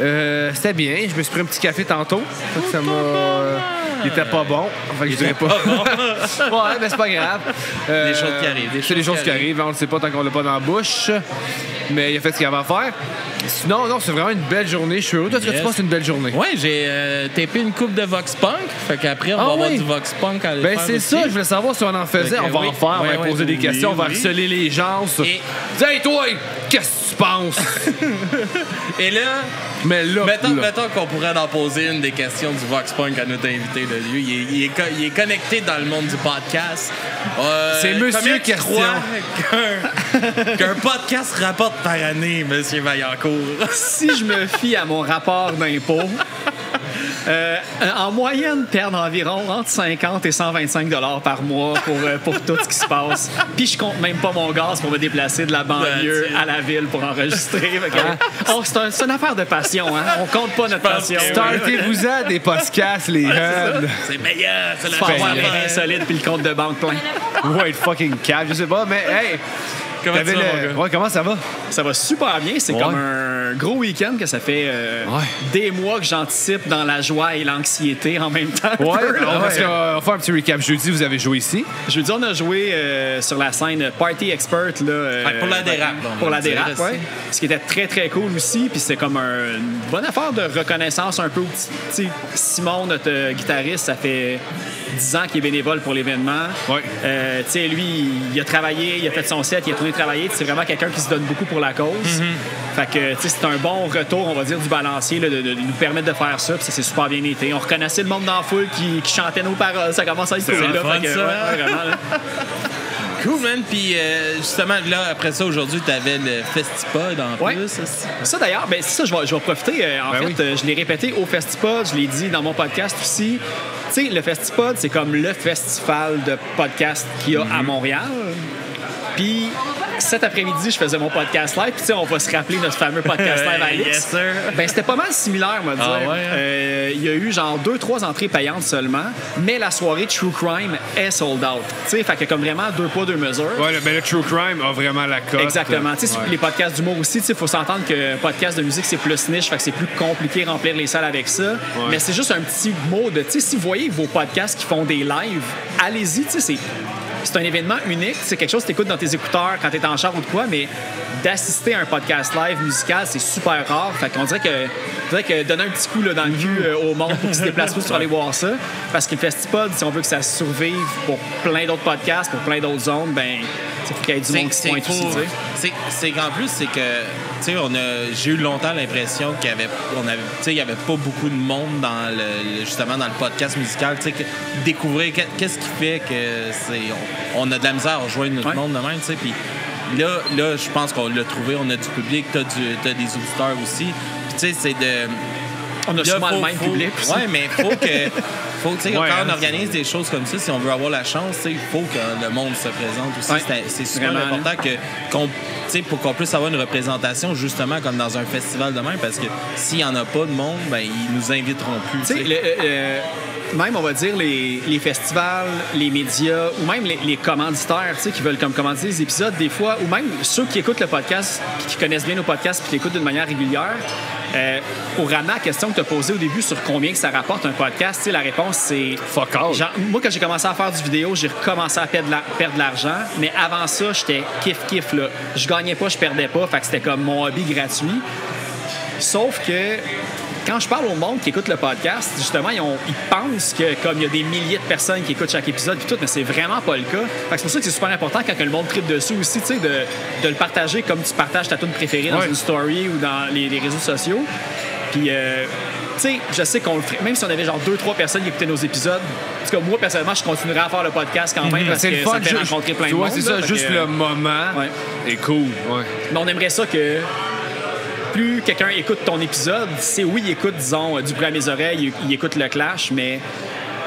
Euh, c'était bien. Je me suis pris un petit café tantôt. Ça m'a. Euh, il était pas bon. Enfin, je dirais pas. [laughs] ouais, mais c'est pas grave. Euh, Des choses qui arrivent, C'est des choses qui qui arrivent. On ne sait pas tant qu'on l'a pas dans la bouche. Mais il a fait ce qu'il avait à faire. Sinon, non, c'est vraiment une belle journée. Je suis heureux. Toi, est-ce que Yes. tu penses que c'est une belle journée? Ouais, j'ai euh, tapé une coupe de Vox Punk. Fait qu'après, on Ah va avoir oui? du Vox Punk à Ben c'est ça, je voulais savoir si on en faisait. Que on va oui. en faire, on Ouais, va poser des oui, questions, on va oui. harceler les gens. Et- Dis, Hey toi, qu'est-ce que tu penses? [laughs] Et là, Mais là, mettons, mettons qu'on pourrait en poser une des questions du Vox Punk à notre invité. Lui, il, est, il est co- il est connecté dans le monde du podcast. Euh, C'est Monsieur combien tu Question. crois qu'un, qu'un podcast rapporte par année, Monsieur Vaillancourt? si je me fie à mon rapport d'impôt, euh, en moyenne, perdre environ entre 50 et 125 dollars par mois pour, euh, pour tout ce qui se passe. Puis je compte même pas mon gaz pour me déplacer de la banlieue à la ville pour enregistrer. [laughs] Oh, c'est, un- c'est une affaire de passion. Hein? On compte pas notre passion. que oui. Startez-vous-à des podcasts, les jeunes. C'est meilleur, c'est la à insolite puis le compte de banque plein. Ouais, être fucking cap, je sais pas, mais hey! Comment tu vas, le- mon gars? Ouais, comment ça va? Ça va super bien. C'est Ouais. comme un gros week-end que ça fait euh, Ouais. des mois que j'anticipe dans la joie et l'anxiété en même temps. Ouais, Un peu, là. on va, on va faire un petit recap. Jeudi, vous avez joué ici. Jeudi, on a joué euh, sur la scène Party Expert. Là, euh, Ouais, pour la dérape, Pour la dérape, ouais. Ce qui était très, très cool aussi. Puis c'est comme un- une bonne affaire de reconnaissance un peu. Tu sais, Simon, notre euh, guitariste, ça fait 10 ans qu'il est bénévole pour l'événement. Ouais. Euh, tu sais, lui, il a travaillé, il a fait son set, il a tourné travailler. C'est vraiment quelqu'un qui se donne beaucoup pour la cause. Mm-hmm. Fait que, tu sais, c'est un bon retour, on va dire, du balancier, là, de, de nous permettre de faire ça. Puis ça s'est super bien été. On reconnaissait le monde dans la foule qui, qui chantait nos paroles. Ça commence à être cool, là. fun, que, ça, ouais, ouais, vraiment, là. [laughs] Cool, man. Puis euh, justement, là, après ça, aujourd'hui, t'avais le Festipod en Ouais. plus. aussi. Ça d'ailleurs, ben c'est ça, je vais, je vais profiter. euh, en Ben fait, oui. euh, je l'ai répété au Festipod, je l'ai dit dans mon podcast aussi. Tu sais, le Festipod, c'est comme le festival de podcast qu'il y a Mhm. à Montréal. Puis cet après-midi, je faisais mon podcast live. Puis tu sais, on va se rappeler notre fameux podcast live à. [laughs] Yes. Ben, c'était pas mal similaire, va dire. Ah ouais, hein? Euh, Il y a eu genre deux, trois entrées payantes seulement, mais la soirée True Crime est sold out. Tu sais, fait que comme vraiment deux poids, deux mesures. Ouais, ben, le True Crime a vraiment la cote. Exactement. Tu sais, Ouais. Les podcasts d'humour aussi, il faut s'entendre que podcast de musique, c'est plus niche, fait que c'est plus compliqué de remplir les salles avec ça. Mais c'est juste un petit mot de, tu sais, si vous voyez vos podcasts qui font des lives, allez-y, tu sais, c'est... C'est un événement unique, c'est quelque chose que tu écoutes dans tes écouteurs quand tu es en char ou de quoi, mais d'assister à un podcast live musical, c'est super rare. Fait qu'on dirait que, faudrait que donner un petit coup là, dans le cul euh, au monde pour qu'ils se déplacent plus pour aller voir ça. Parce que le Festipod, si on veut que ça survive pour plein d'autres podcasts, pour plein d'autres zones, ben, il faut qu'il y ait du monde qui se pointe aussi, tu c'est- qu'en plus, c'est que, tu sais, on a, j'ai eu longtemps l'impression qu'il y avait, on avait, tu il y avait pas beaucoup de monde dans le, justement dans le podcast musical, tu que- découvrir que- qu'est-ce qui fait que c'est, on, on a de la misère à rejoindre notre Ouais. monde de même, tu sais, puis là, là, je pense qu'on l'a trouvé, on a du public, t'as, du, t'as des auditeurs aussi, tu sais, c'est de On a souvent le même public. Ouais, mais faut que. [laughs] Faut, tu sais, Ouais, quand on hein, organise des choses comme ça, si on veut avoir la chance, il faut que le monde se présente aussi. Ouais. C'est- super Vraiment, important que, qu'on, pour qu'on puisse avoir une représentation, justement, comme dans un festival de même, parce que s'il n'y en a pas de monde, ben, ils nous inviteront plus. Le- euh, euh, même, on va dire, les, les festivals, les médias, ou même les, les commanditaires, tu sais, qui veulent comme commanditer les épisodes, des fois, ou même ceux qui écoutent le podcast, qui connaissent bien nos podcasts, puis qui l'écoutent d'une manière régulière, euh, ramener la question que tu as posée au début sur combien que ça rapporte un podcast, la réponse, c'est... Fuck all. Genre, moi, quand j'ai commencé à faire du vidéo, j'ai recommencé à perdre de la- perdre de l'argent. Mais avant ça, j'étais kiff-kiff. là. Je gagnais pas, je perdais pas. Fait que c'était comme mon hobby gratuit. Sauf que quand je parle au monde qui écoute le podcast, justement, ils, ont- ils pensent que comme il y a des milliers de personnes qui écoutent chaque épisode puis tout, mais c'est vraiment pas le cas. Fait que c'est pour ça que c'est super important quand que le monde tripe dessus aussi, tu sais, de, de le partager comme tu partages ta tune préférée dans Ouais. une story ou dans les, les réseaux sociaux. Puis, euh, tu sais, je sais qu'on le ferait, même si on avait genre deux, trois personnes qui écoutaient nos épisodes, en tout cas, moi, personnellement, je continuerais à faire le podcast quand même parce C'est que le fun, ça fait juste- rencontrer plein tu de vois, monde. c'est ça, là. Juste que, le moment Ouais. est cool. Ouais. mais on aimerait ça que plus quelqu'un écoute ton épisode, c'est oui, il écoute, disons, euh, du bruit à mes oreilles, il, il écoute le clash, mais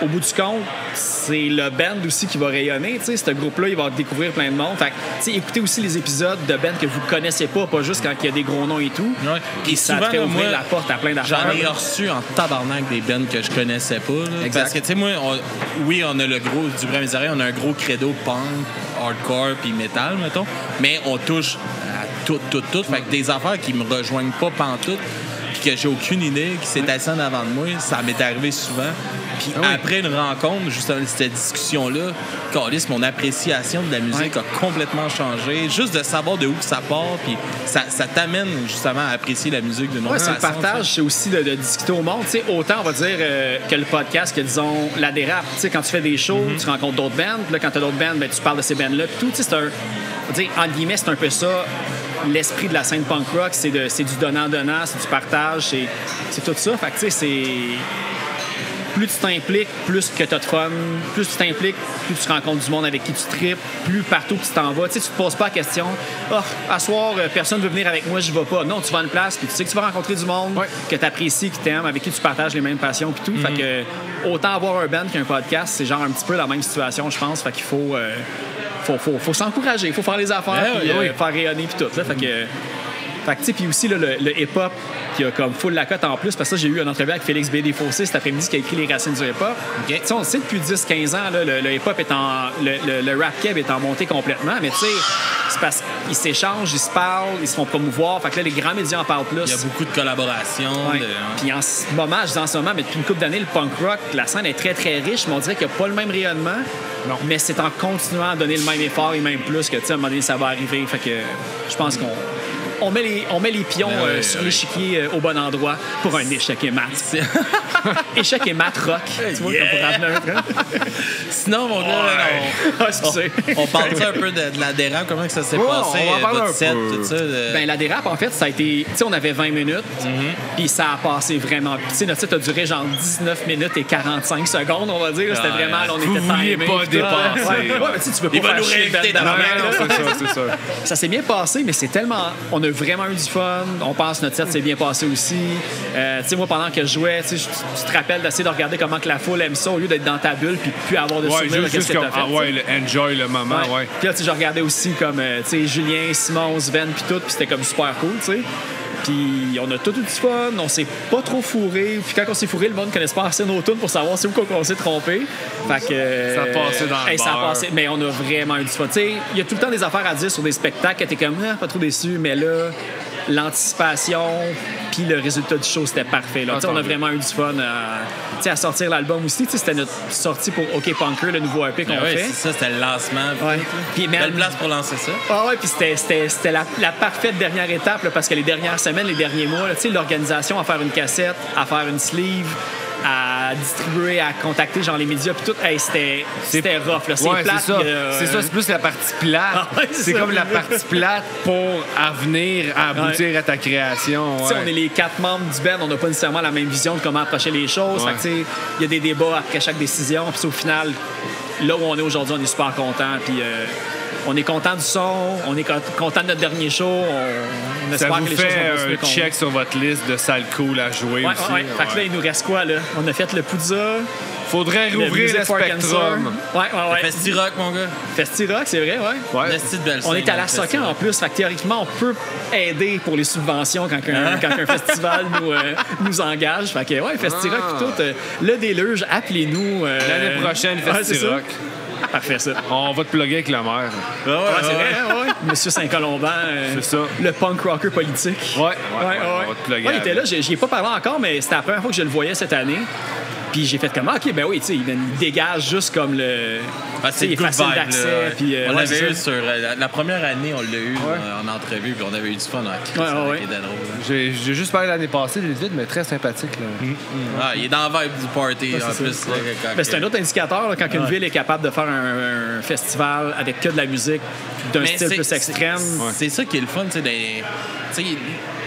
au bout du compte, c'est le band aussi qui va rayonner. Tu sais, ce groupe-là, il va découvrir plein de monde. Fait tu sais, écoutez aussi les épisodes de band que vous connaissez pas, pas juste quand il y a des gros noms et tout. Ouais. Puis ça souvent, te fait ouvrir moi, la porte à plein d'affaires. J'en ai reçu en tabarnak des bands que je connaissais pas. là. Parce que, tu sais, moi, on- oui, on a le gros, du vrai miséré, on a un gros credo punk, hardcore puis metal, mettons. Mais on touche à tout, tout, tout. Fait que des affaires qui me rejoignent pas pantoute, que j'ai aucune idée, qui s'est assis en avant de moi, ça m'est arrivé souvent. Puis après une rencontre, justement, cette discussion-là, câlisse, mon appréciation de la musique a complètement changé. Juste de savoir de où ça part, puis ça, ça t'amène justement à apprécier la musique autre Ouais, c'est le façon, partage, c'est aussi de, de discuter au monde. Autant, on va dire, euh, que le podcast, que disons, la dérape. Quand tu fais des shows, Mm-hmm. tu rencontres d'autres bands. Puis là, quand tu as d'autres bands, ben, tu parles de ces bands-là. Puis tout, tu sais, c'est un. On va dire, entre guillemets, c'est un peu ça. L'esprit de la scène punk rock, c'est du donnant-donnant, c'est du partage, c'est tout ça. Fait que, tu sais, c'est. Plus tu t'impliques, plus que tu as de fun. Plus tu t'impliques, plus tu rencontres du monde avec qui tu tripes. Plus partout que tu t'en vas. Tu sais, tu te poses pas la question Ah, à soir, euh, personne veut venir avec moi, je vais pas. Non, tu vas à une place, puis tu sais que tu vas rencontrer du monde que tu apprécies, qui t'aime, avec qui tu partages les mêmes passions, puis tout. Fait que autant avoir un band qu'un podcast, c'est genre un petit peu la même situation, je pense. Fait qu'il faut. euh, faut, faut, faut s'encourager, faut faire les affaires, Ouais, puis euh, faire rayonner, puis tout. Là, fait que. Fait que, tu sais, puis aussi, là, le, le hip-hop qui a comme full la cote en plus, parce que ça, j'ai eu un entrevue avec Félix B. Desfossés cet après-midi qui a écrit Les racines du hip-hop. Tu sais, on le sait depuis 10-15 ans, là, le, le hip-hop est en. Le, rap keb est en montée complètement, mais tu sais, c'est parce qu'ils s'échangent, ils se parlent, ils se font promouvoir. Fait que là, les grands médias en parlent plus. Il y a beaucoup de collaborations. Ouais. de- Puis en ce moment, je dis en ce moment, mais depuis une couple d'années, le punk rock, la scène est très très riche, mais on dirait qu'il n'y a pas le même rayonnement. Mais c'est en continuant à donner le même effort et même plus que, tu sais, à un moment donné, ça va arriver. Fait que je pense qu'on on met, les, on met les pions Ben euh, oui, sur oui. l'échiquier euh, au bon endroit pour un échec et mat. [laughs] échec et mat rock. Tu vois, comme pour truc. Sinon, mon gars, on- [laughs] Ah, excusez. on, parle un peu de, de la dérape, comment que ça s'est Ouais, passé, on va en euh, parler votre set, peu. tout ça. de- Ben, la dérape, en fait, ça a été. Tu sais, on avait 20 minutes, puis ça a passé vraiment. Tu sais, notre set a duré genre 19 minutes et 45 secondes, on va dire. C'était Ouais. vraiment. là, on était timés, pas dépasser. Ouais, ouais, mais tu peux pas Il va nous réinviter Ben Non, c'est ça, c'est ça. Ça s'est bien passé, mais c'est tellement. On a vraiment eu du fun. On pense que notre set s'est bien passé aussi. Euh, tu sais, moi, pendant que je jouais, tu te rappelles d'essayer de regarder comment que la foule aime ça au lieu d'être dans ta bulle puis plus avoir de Ouais, souvenirs de qu'est-ce que comme, t'as fait. ah ouais, le enjoy le moment, Ouais. ouais. Puis là, tu sais, je regardais aussi comme, euh, tu sais, Julien, Simon, Sven, puis tout, puis c'était comme super cool, tu sais. Puis on a tout eu du fun, on s'est pas trop fourré. Puis quand on s'est fourré, le monde connaissait pas assez nos tunes pour savoir c'est où qu'on s'est trompé. Fait que. euh, Ça a passé dans le hey, ça a beurre. passé, mais on a vraiment eu du fun. Tu sais, il y a tout le temps des affaires à dire sur des spectacles que t'es comme, ah, pas trop déçu, mais là, l'anticipation, puis le résultat du show, c'était parfait. Là. On a vraiment eu du fun sais, à sortir l'album aussi. C'était notre sortie pour OK Punker, le nouveau EP qu'on Ben ouais, fait. c'est ça, c'était le lancement. Ouais. Puis, Belle place pour lancer ça. Ah ouais, puis c'était, la, la parfaite dernière étape là, parce que les dernières semaines, les derniers mois, l'organisation à faire une cassette, à faire une sleeve, à distribuer, à contacter genre les médias, puis tout, hey, c'était, c'était rough. Là. C'est Ouais, plate, c'est ça. euh, C'est ça, c'est plus la partie plate. Ah ouais, c'est comme la partie plate pour à venir à aboutir à ta création. Tu sais, ouais. on est les quatre membres du band, on n'a pas nécessairement la même vision de comment approcher les choses. Il y a des débats après chaque décision. Puis au final, là où on est aujourd'hui, on est super content. Puis euh, on est content du son, on est con- content de notre dernier show. On, on Ça espère vous que les choses vont un check sur votre liste de salles cool à jouer Ouais, aussi. ouais, ouais. Fait que là, il nous reste quoi, là? On a fait le Poudza, Faudrait le rouvrir le Cancer. spectrum. Ouais, ouais, ouais. Festi Rock, mon gars. Festi Rock, c'est vrai, ouais. Ouais. Belle On est à le la Socan en plus, fait que théoriquement, on peut aider pour les subventions quand un, quand un festival nous, euh, nous engage. Fait que, ouais, Festi Rock, Ah. tout. euh, le déluge, appelez-nous. euh, L'année prochaine, ouais, Parfait, ça. On va te plugger avec la mère. Ouais, c'est vrai, ouais. Monsieur Saint-Colomban, euh, C'est ça. le punk rocker politique. Ouais, ouais, Ouais, ouais, ouais. on va te plugger. Ouais, il était avec. là, j'y j'y ai pas parlé encore, mais c'était la première fois que je le voyais cette année. Puis j'ai fait comme, ah, OK, ben oui, tu sais, il il dégage juste comme le. Ah, c'est il facile vibe, d'accès. là. puis, euh, on ouais, l'avait eu sur euh, la, la première année, on l'a eu euh, en entrevue, puis on avait eu du fun. Chris, Ouais. J'ai j'ai juste parlé l'année passée, vite, vite, mais très sympathique. Là. Ah, il est dans la vibe du party en plus. là, quand- Ben, c'est un autre indicateur là, quand une ville est capable de faire un, un festival avec que de la musique d'un Mais style plus extrême. C'est ça qui est le fun, tu sais.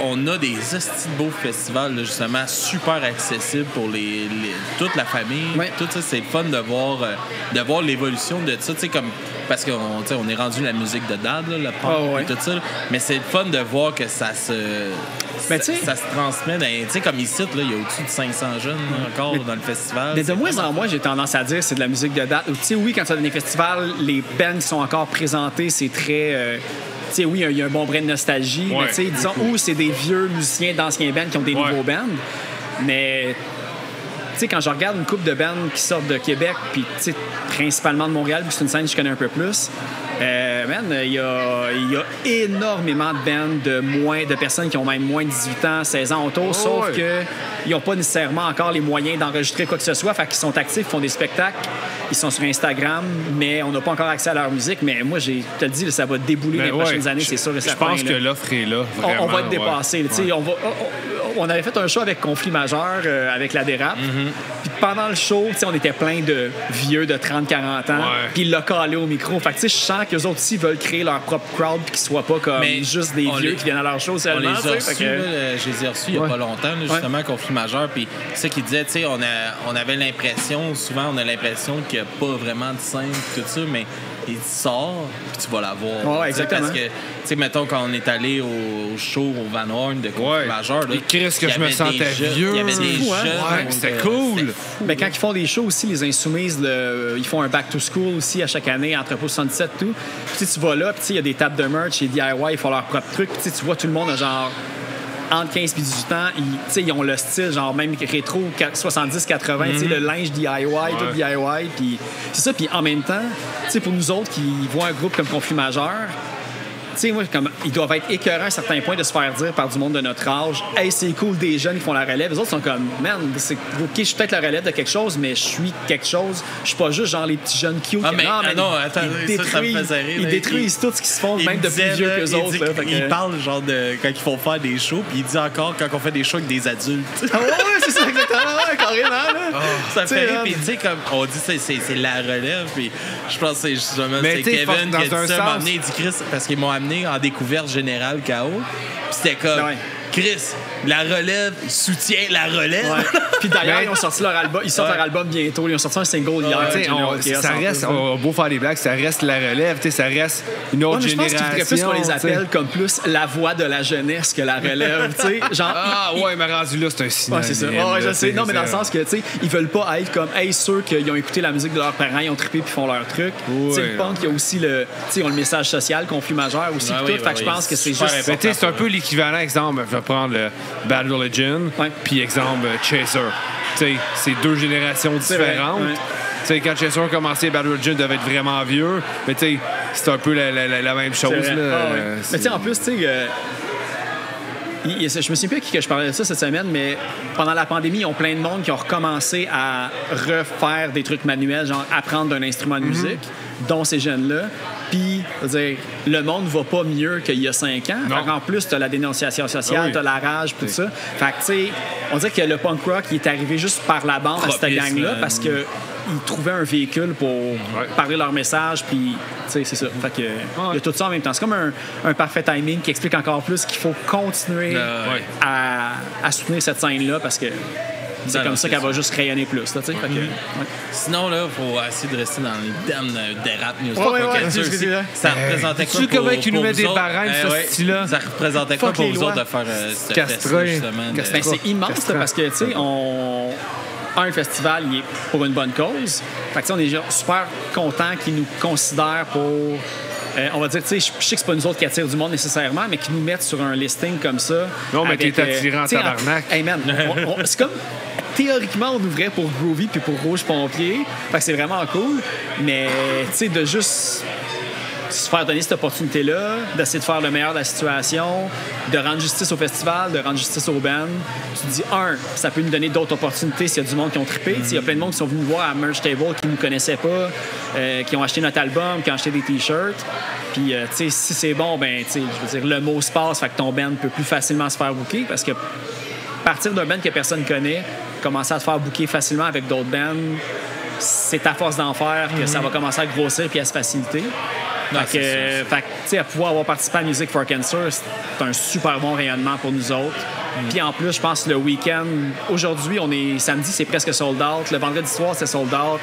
On a des hosties de beaux festivals, là, justement, super accessibles pour les, les- toute la famille. Ouais. Tout ça, c'est le fun de voir, euh, de voir l'évolution de ça, comme. Parce qu'on on est rendu la musique de dad, là, le punk ouais. et tout ça. là. Mais c'est le fun de voir que ça se. Mais ça, tu sais- ça se transmet. dans- Tu sais, comme ici, là, il y a au-dessus de 500 jeunes là, encore dans le festival. Mais de moins en moins, j'ai tendance à dire c'est de la musique de date. Tu sais, oui, quand tu as des festivals, les bands qui sont encore présentés, c'est très. euh, tu sais, oui, il y a un bon brin de nostalgie, Ouais, mais tu sais, disons, ou c'est des vieux musiciens d'anciens bands qui ont des Ouais. nouveaux bands. Mais, tu sais, quand je regarde une coupe de bands qui sortent de Québec, puis, principalement de Montréal, que c'est une scène que je connais un peu plus, euh, man, il y a, il y a énormément de bands de moins, de personnes qui ont même moins de 18 ans, 16 ans autour, sauf ouais. que ils n'ont pas nécessairement encore les moyens d'enregistrer quoi que ce soit. Fait qu'ils sont actifs, font des spectacles, ils sont sur Instagram, mais on n'a pas encore accès à leur musique. Mais moi, j'ai, je te le dis, ça va débouler Ben les ouais, prochaines années, c'est sûr et Je pense là. que l'offre est là. On- va être ouais. dépassé. tu sais, On, va, on, on avait fait un show avec Conflit Majeur, euh, avec la dérape. Mm-hmm. Puis pendant le show, on était plein de vieux de 30-40 ans. Puis il l'a calé au micro. Fait que, tu sais, je sens qu'eux autres aussi veulent créer leur propre crowd puis qu'ils soient pas comme Mais juste des vieux les- qui viennent à leur show On les seulement. a reçus, fait que- là, je les ai reçus il n'y a pas longtemps, là, justement, conflit majeur. Puis c'est ça qu'il disait, tu sais, on, a- on avait l'impression, souvent, on a l'impression qu'il n'y a pas vraiment de scène, tout ça, mais il sort, puis tu vas la voir. Ouais, exactement. Parce que, tu sais, mettons, quand on est allé au show au Van Horn de Ouais. majeur, là, Et Christ, que je me sentais vieux. Il y avait des fou, hein? jeunes. Ouais, donc, c'était cool. Ben, là. quand ils font des shows aussi, les Insoumises, le- ils font un back to school aussi à chaque année, Entrepôt 77, tout. Puis tu vas là, puis tu sais, il y a des tables de merch, les DIY, ils font leur propre truc. Puis tu vois tout le monde, a genre entre 15 et 18 ans, ils, ils ont le style, genre même rétro 70-80, tu sais, le linge DIY, tout DIY. Puis c'est ça, puis en même temps, pour nous autres qui voient un groupe comme Conflit Majeur, sais, moi, comme, ils doivent être écœurants à un certain point de se faire dire par du monde de notre âge Hey, c'est cool des jeunes qui font la relève. Les autres sont comme Man, c'est OK, je suis peut-être la relève de quelque chose, mais je suis quelque chose. Je suis pas juste genre les petits jeunes cute. Ah, qui- mais- ah, man, non, ils- attends, ils ça, ça me détruisent- faisait rire, Ils détruisent tout ce qui se font, même me de plus vieux qu'eux autres. dit là, qu'il- fait que- Il parle genre de quand ils font faire des shows, puis il dit encore quand on fait des shows avec des adultes. Ah ouais, c'est ça, exactement, ouais, carrément. Là. Ça me Tu sais, fait rire, puis tu sais, comme on dit, c'est, la relève, puis je pense que c'est justement Mais Kevin dans qui a un dit ça, sens- m'a amené, il dit Chris, parce qu'ils m'ont amené en découverte générale KO, c'était comme, Ouais. Chris, la relève soutient la relève. Ouais. [laughs] Puis d'ailleurs, ils ont sorti leur album. Ils sortent Ouais. leur album bientôt. Ils ont sorti un single hier. General on- ça en reste, on beau faire des blagues, ça reste la relève, ça reste une Ouais, autre je pense génération. faudrait plus qu'on les appelle comme plus la voix de la jeunesse que la relève. [laughs] Genre, Ah ouais, mais rendu là, c'est un Ouais, synonyme. c'est ça. Ouais, ouais, je sais. Non, mais dans le sens que, tu sais, ils veulent pas être comme, hey, ceux qui ont écouté la musique de leurs parents, ils ont trippé puis font leur truc. tu sais, le Ouais. punk, il y a aussi le, tu sais, ils ont le message social, conflit majeur aussi, Ah tout. Fait que oui, je pense que c'est juste. Ben, tu sais, c'est un peu l'équivalent, exemple, je vais prendre le Bad Religion, puis exemple euh, Chaser. C'est deux générations vrai, différentes. ouais. Quand Chaser a commencé, Bad Religion devait être vraiment vieux, mais tu sais, c'est un peu la, la- la- la même chose. Là. Ah ouais. Mais tu sais, en plus, tu sais, euh, je me souviens plus à qui que je parlais de ça cette semaine, mais pendant la pandémie, ils ont plein de monde qui ont recommencé à refaire des trucs manuels, genre apprendre d'un instrument de Mhm. musique, dont ces jeunes-là. Puis, dire, le monde va pas mieux qu'il y a cinq ans. En plus, tu as la dénonciation sociale, Ah oui. tu as la rage, tout ça. Fait que, tu sais, on dirait que le punk rock, il est arrivé juste par la bande à cette gang-là là. parce que ils trouvaient un véhicule pour parler leur message, puis, tu sais, c'est ça. Fait que, il y a tout ça en même temps. C'est comme un, un parfait timing qui explique encore plus qu'il faut continuer Ouais. à, à soutenir cette scène-là parce que c'est comme ça qu'elle va juste rayonner plus, là, tu sais. Fait que, ouais. Sinon, là, faut essayer de rester dans les damn euh, des rap news. Ouais, ouais, ça représentait quoi pour, comment nous pour mettent vous des autres? barèmes, Euh, ce ouais. style-là? Ça représentait quoi pour vous autres de faire euh, ce. Ben, c'est immense parce que, tu sais, on. Un festival, il est pour une bonne cause. Fait que, tu sais, on est genre super content qu'ils nous considèrent pour. euh, on va dire, tu sais, je sais que c'est pas nous autres qui attirent du monde nécessairement, mais qui nous mettent sur un listing comme ça. Non, mais t'es attirant en tabarnak. Hey man, c'est comme. Théoriquement, on ouvrait pour Groovy puis pour Rouge Pompier. Fait que c'est vraiment cool. Mais, tu sais, de juste se faire donner cette opportunité-là, d'essayer de faire le meilleur de la situation, de rendre justice au festival, de rendre justice aux bands. Tu te dis, un, ça peut nous donner d'autres opportunités s'il y a du monde qui ont trippé. Sais, Il y a plein de monde qui sont venus voir à Merch Table qui ne nous connaissaient pas, euh, qui ont acheté notre album, qui ont acheté des T-shirts. Puis, euh, tu sais, si c'est bon, ben, tu sais, je veux dire, le mot se passe, fait que ton band peut plus facilement se faire booker parce que partir d'un band que personne connaît, commencer à se faire booker facilement avec d'autres bands, c'est à force d'en faire que ça va commencer à grossir puis à se faciliter. Que, c'est euh, fait tu sais, à pouvoir avoir participé à Music for Cancer, c'est un super bon rayonnement pour nous autres. Puis en plus, je pense que le week-end, aujourd'hui, on est samedi, c'est presque sold out. Le vendredi soir, c'est sold out.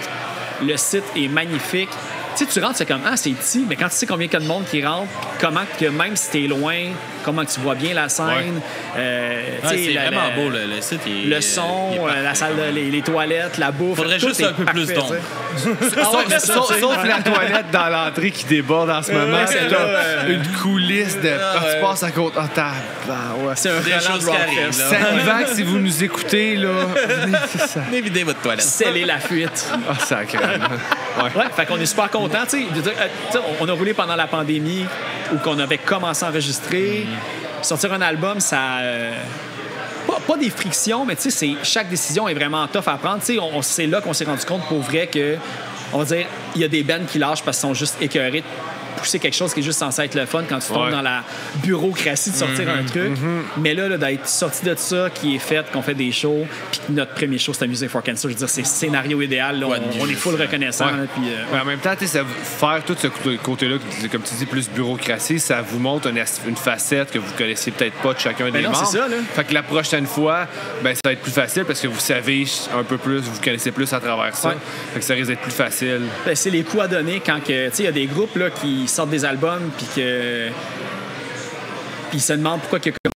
Le site est magnifique. Tu sais, tu rentres, c'est comme, ah, c'est petit, mais quand tu sais combien il y a de monde qui rentre, comment que même si t'es loin, comment tu vois bien la scène, euh, tu Ouais, c'est la- vraiment la- beau, le, le site. il- Le son, est euh, la parfait. salle, de- les, les toilettes, la bouffe. Faudrait tout juste est un peu plus parfait, d'ombre. tu sais. [laughs] Ah ouais, Sauf, ouais. la toilette dans l'entrée qui déborde en ce moment. ouais, c'est euh, une coulisse de. Ah, Ah, tu ouais. passes à côté. Ah, t'as. Ben, ouais. C'est un relent. Salivac, si vous nous écoutez, là. [laughs] venez, ça. Venez vider votre toilette. Sceller la fuite. Ah, sacré. [laughs] Ouais. Ouais, fait qu'on est super content. Tu sais, de dire, euh, tu sais, on a roulé pendant la pandémie où qu'on avait commencé à enregistrer. Sortir un album, ça. euh, pas, pas des frictions, mais tu sais, chaque décision est vraiment tough à prendre. Tu sais, on, on- c'est là qu'on s'est rendu compte pour vrai que, on va dire, il y a des bands qui lâchent parce qu'ils sont juste écœurés pousser quelque chose qui est juste censé être le fun quand tu tombes Ouais. dans la bureaucratie de sortir un truc. Mais là, là, d'être sorti de ça, qui est fait, qu'on fait des shows, puis que notre premier show, c'était Music for Cancer, je veux dire, c'est le scénario idéal. là. Ouais, on, on est full reconnaissant. Ouais. là, puis, euh, en même temps, tu sais, ça- faire tout ce côté- côté-là, comme tu dis, plus bureaucratie, ça vous montre une, une facette que vous connaissiez peut-être pas de chacun des Ben non, membres. c'est ça, là. Fait que la prochaine fois, ben, ça va être plus facile parce que vous savez un peu plus, vous connaissez plus à travers ça. Fait que ça risque d'être plus facile. Ben, c'est les coups à donner quand que, il y a des groupes là, qui sortent des albums puis que puis ils se demandent pourquoi que comme,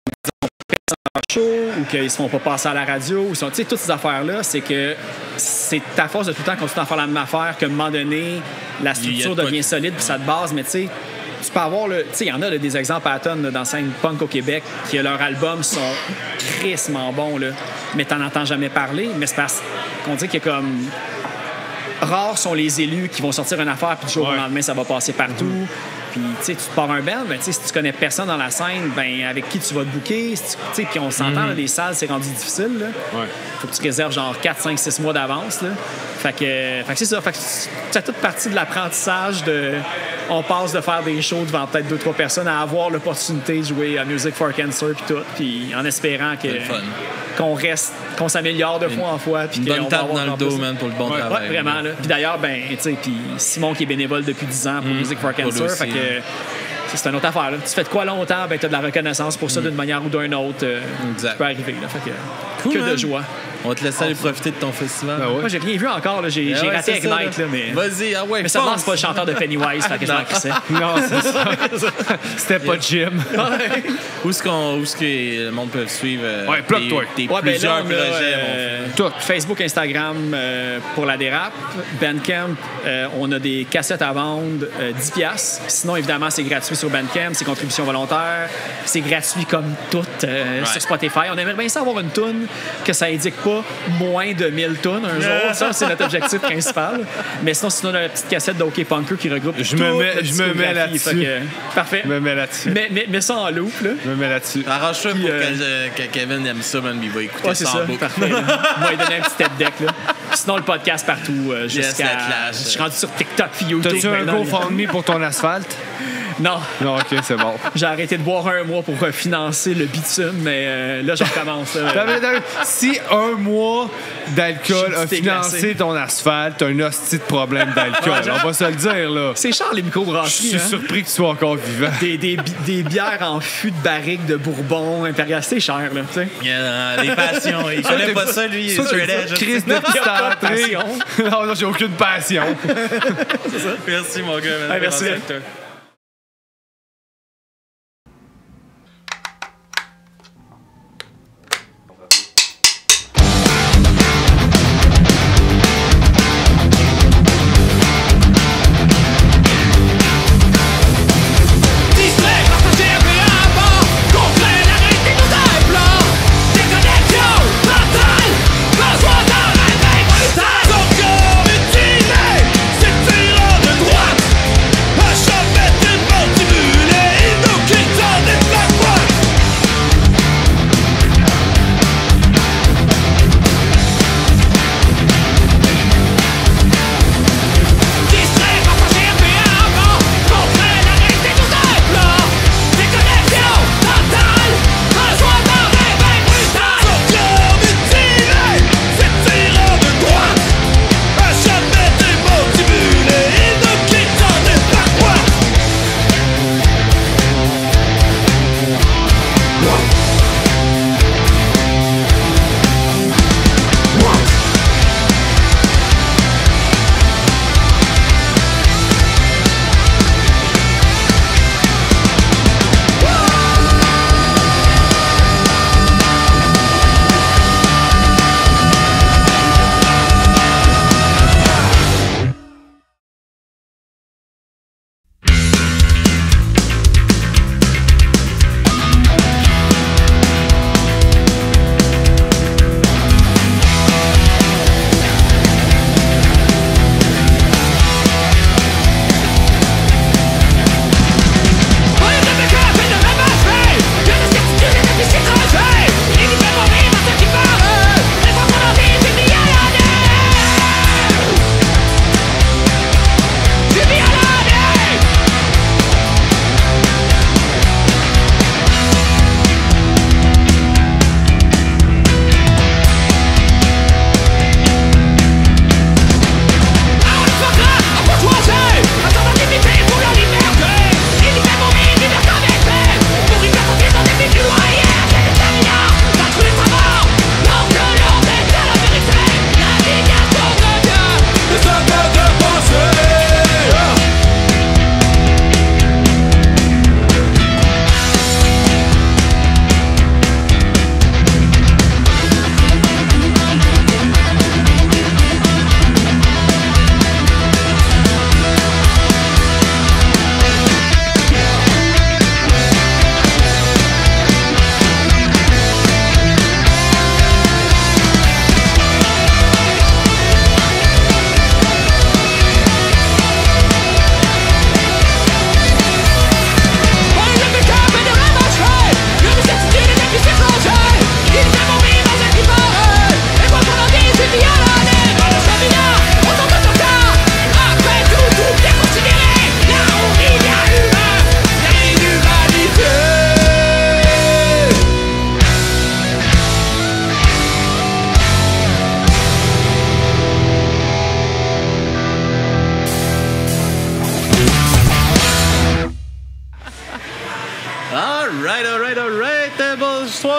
show ou qu'ils se font pas passer à la radio ou sont- tu sais toutes ces affaires là, c'est que c'est ta force de tout le temps continuer à faire la même affaire qu'à un moment donné la structure de devient solide puis ça te base mais tu sais tu peux avoir le. Tu sais, il y en a là, des exemples à tonnes là, dans la scène punk au Québec qui, leurs albums sont crissement bons, là, mais t'en entends jamais parler. Mais c'est parce qu'on dit qu'il y a comme rares sont les élus qui vont sortir une affaire, puis du jour au lendemain, ça va passer partout. Puis, tu sais, tu te pars un band, ben, tu sais, si tu connais personne dans la scène, ben, avec qui tu vas te booker? Si tu- tu sais, Puis on s'entend, là, les salles, c'est rendu difficile. Là. Ouais. Faut que tu réserves genre 4, 5, 6 mois d'avance. là. Fait que, fait que c'est ça. Fait que c'est toute partie de l'apprentissage de. On passe de faire des shows devant peut-être 2-3 personnes à avoir l'opportunité de jouer à Music for Cancer, puis tout. Puis en espérant que, qu'on reste, qu'on s'améliore de fois en fois. Puis Une bonne tape dans le dos, man, pour le bon Ouais, travail. vraiment. Là. Puis d'ailleurs, ben, tu sais, puis Simon qui est bénévole depuis 10 ans pour Music for Cancer. Fait que c'est- une autre affaire. là. Tu fais de quoi longtemps, ben, tu as de la reconnaissance pour ça d'une manière ou d'une autre. euh, Exact. qui peut arriver. Là. Fait que, Cool, que de joie. On va te laisser aller profiter de ton festival. Ben ouais. Moi, j'ai rien vu encore. là. J'ai Ah j'ai ouais, raté c'est ça, Ignite, là, mais. Vas-y, ah ouais, Mais ça c'est pas le chanteur de Pennywise, fait que je [laughs] m'en crissais. [laughs] Non, c'est ça. [laughs] C'était pas Jim. Où est-ce qu'on, où est-ce que le monde peut suivre euh, Ouais, plug-toi. tes, tes Ouais, ben plusieurs là, on a, projets, euh, Tout. Facebook, Instagram euh, pour la dérape. Bandcamp, euh, on a des cassettes à vendre, euh, 10 piastres. Sinon, évidemment, c'est gratuit sur Bandcamp, c'est contribution volontaire. C'est gratuit comme tout euh, sur Spotify. On aimerait bien ça avoir une tune que ça indique pas moins de 1000 tunes un jour. Ça, c'est notre objectif principal. Mais sinon, sinon, on a la petite cassette d'Ok Punker qui regroupe Je me mets- je me mets là-dessus. Que, Parfait. Je me mets là-dessus. Mais, mais, mais ça en loop, là. Je me mets là-dessus. Arrange-toi pour euh, que, Kevin aime ça, man, il va écouter Ouais, ça ça. en boucle. Parfait. va lui donner un petit tête deck. Là. Puis Sinon, le podcast partout euh, jusqu'à. clash. je suis rendu sur TikTok YouTube. T'as-tu un. GoFundMe pour ton asphalte? [laughs] Non, Non, ok, c'est bon. j'ai arrêté de boire un mois pour euh, financer le bitume, mais euh, là, j'en recommence. là. Si un mois d'alcool Je a financé ton asphalte, t'as un hostie de problème d'alcool. On va se le dire, là. C'est cher, les Je microbrasseries. suis hein? surpris que tu sois encore vivant. Des, des, bi- des bières en fût de barrique de Bourbon impérial, c'est cher, là, tu sais. Il y a des passions. Il [laughs] connaît pas ça, lui. Il est Ça, straight c'est edge. Chris [laughs] de pas passion. [laughs] Non, non, j'ai aucune passion. Merci, mon gars. Ouais, merci. Avec toi.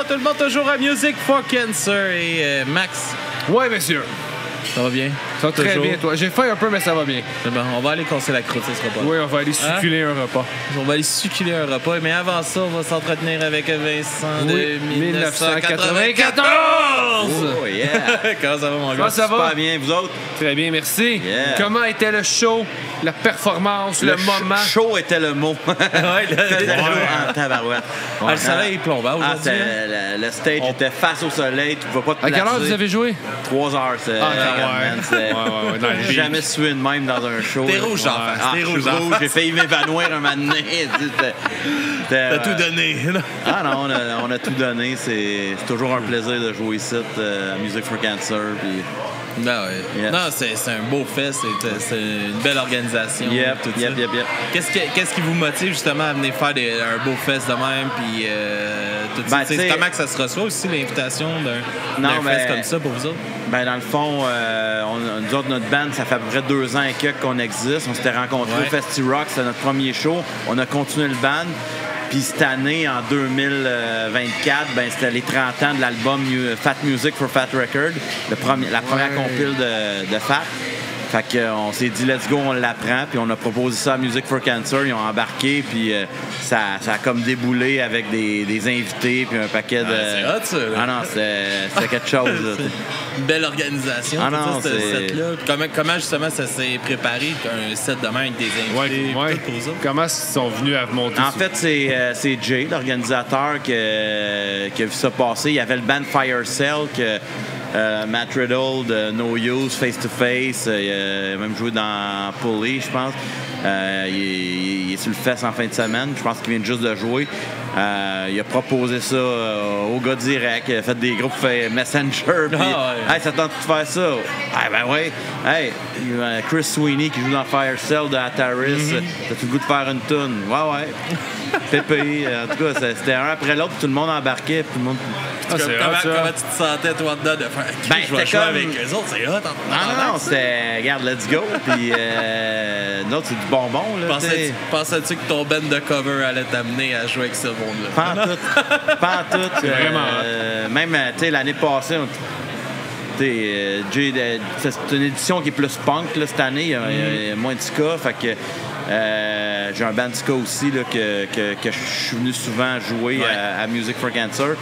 Tout le monde, toujours à Music for Cancer. Et euh, Max, Ouais, monsieur. ça va bien? Ça va très Toujours? bien, toi. J'ai faim un peu, mais ça va bien. C'est bon, on va aller casser la croûte, ça sera pas. Oui, on va aller succuler un repas. On va aller succuler un repas, mais avant ça, on va s'entretenir avec Vincent de Oui, 1994. Oh, yeah. [laughs] Comment ça va, mon gars? Comment ça va? Super bien, vous autres? Très bien, merci. Yeah. Comment était le show, la performance, le, moment? Chaud était le mot. [laughs] Ouais, C'était ouais. chaud en tabarouette. Ah, le soleil est plombant Ah, aujourd'hui. hein? le, le stage était face au soleil, tu ne pouvais pas te À quelle heure vous avez joué? Trois heures, c'est. Ah, ouais. Ouais, J'ai jamais sué de même dans un show. T'es rouge en face, Ah, t'es suis rouge. J'ai failli m'évanouir un moment donné. T'as euh, tout donné. Ah non, on a, on a tout donné. C'est c'est toujours un plaisir de jouer ici euh, à Music for Cancer. Puis, Non, ouais. Yes. non c'est c'est un beau fest, c'est c'est une belle organisation. yep, tout yep, ça. yep, yep. Qu'est-ce qui, qu'est-ce qui vous motive justement à venir faire des- un beau fest de même? Puis euh, tout ça? Ben, comment que ça se reçoit aussi l'invitation d'un mais- fest comme ça pour vous autres? Ben, dans le fond, euh, on- nous autres, notre band, ça fait à peu près deux ans et quelques qu'on existe. On s'était rencontrés Ouais. au Festi Rock, c'était notre premier show. On a continué le band. Puis cette année, en 2024, ben, c'était les 30 ans de l'album Fat Music for Fat Record, le premier- la première Ouais. compile de, de Fat. Fait qu'on s'est dit, let's go, on l'apprend. Puis on a proposé ça à Music for Cancer. Ils ont embarqué. Puis euh, ça, ça a comme déboulé avec des, des invités. Puis un paquet de. c'est hot, ça, là. Ah non, c'était c'était quelque chose. là. [laughs] Une belle organisation, Ah non, ça, c'est- set-là. Comment, comment justement ça s'est préparé, un set de même avec des invités, Ouais, ouais. pour? Comment ils sont venus à monter En fait, c'est euh, c'est Jay, l'organisateur, qui, euh, qui a vu ça passer. Il y avait le band Fire Cell que euh, Matt Riddle de No Use, Face to Face, euh, il a même joué dans Pulley, je pense. Euh, il, est, il est sur le fest en fin de semaine. Je pense qu'il vient juste de jouer. Euh, il a proposé ça euh, au gars direct. Il a fait des groupes fait Messenger. [laughs] Puis, Ah ouais. hey, ça tente de faire ça. Ah, ben oui. Hey, euh, Chris Sweeney qui joue dans Fire Cell de Ataris. Mhm. T'as-tu le goût de faire une tune? Ouais, ouais. Pépé. En tout cas, c'est- c'était un après l'autre. Tout le monde embarquait. Tout le monde... Ah, c'est comment, comment tu te sentais, toi, dedans, de faire Ben, je vais c'était jouer comme- avec eux autres? C'est hot. en- Non, non, non, c'était... Regarde, let's go. Puis, euh... non, c'est du bonbon, là. Pensais-tu que ton band de cover allait t'amener à jouer avec ce monde-là? Pas en tout. Pas en tout. C'est vraiment Euh, Même, euh, tu sais, l'année passée, on... euh, euh, c'est une édition qui est plus punk là, cette année. Il y a, il y a moins de ska. Fait que euh, j'ai un band de ska aussi là, que, que, que je suis venu souvent jouer Ouais. à, à Music for Cancer.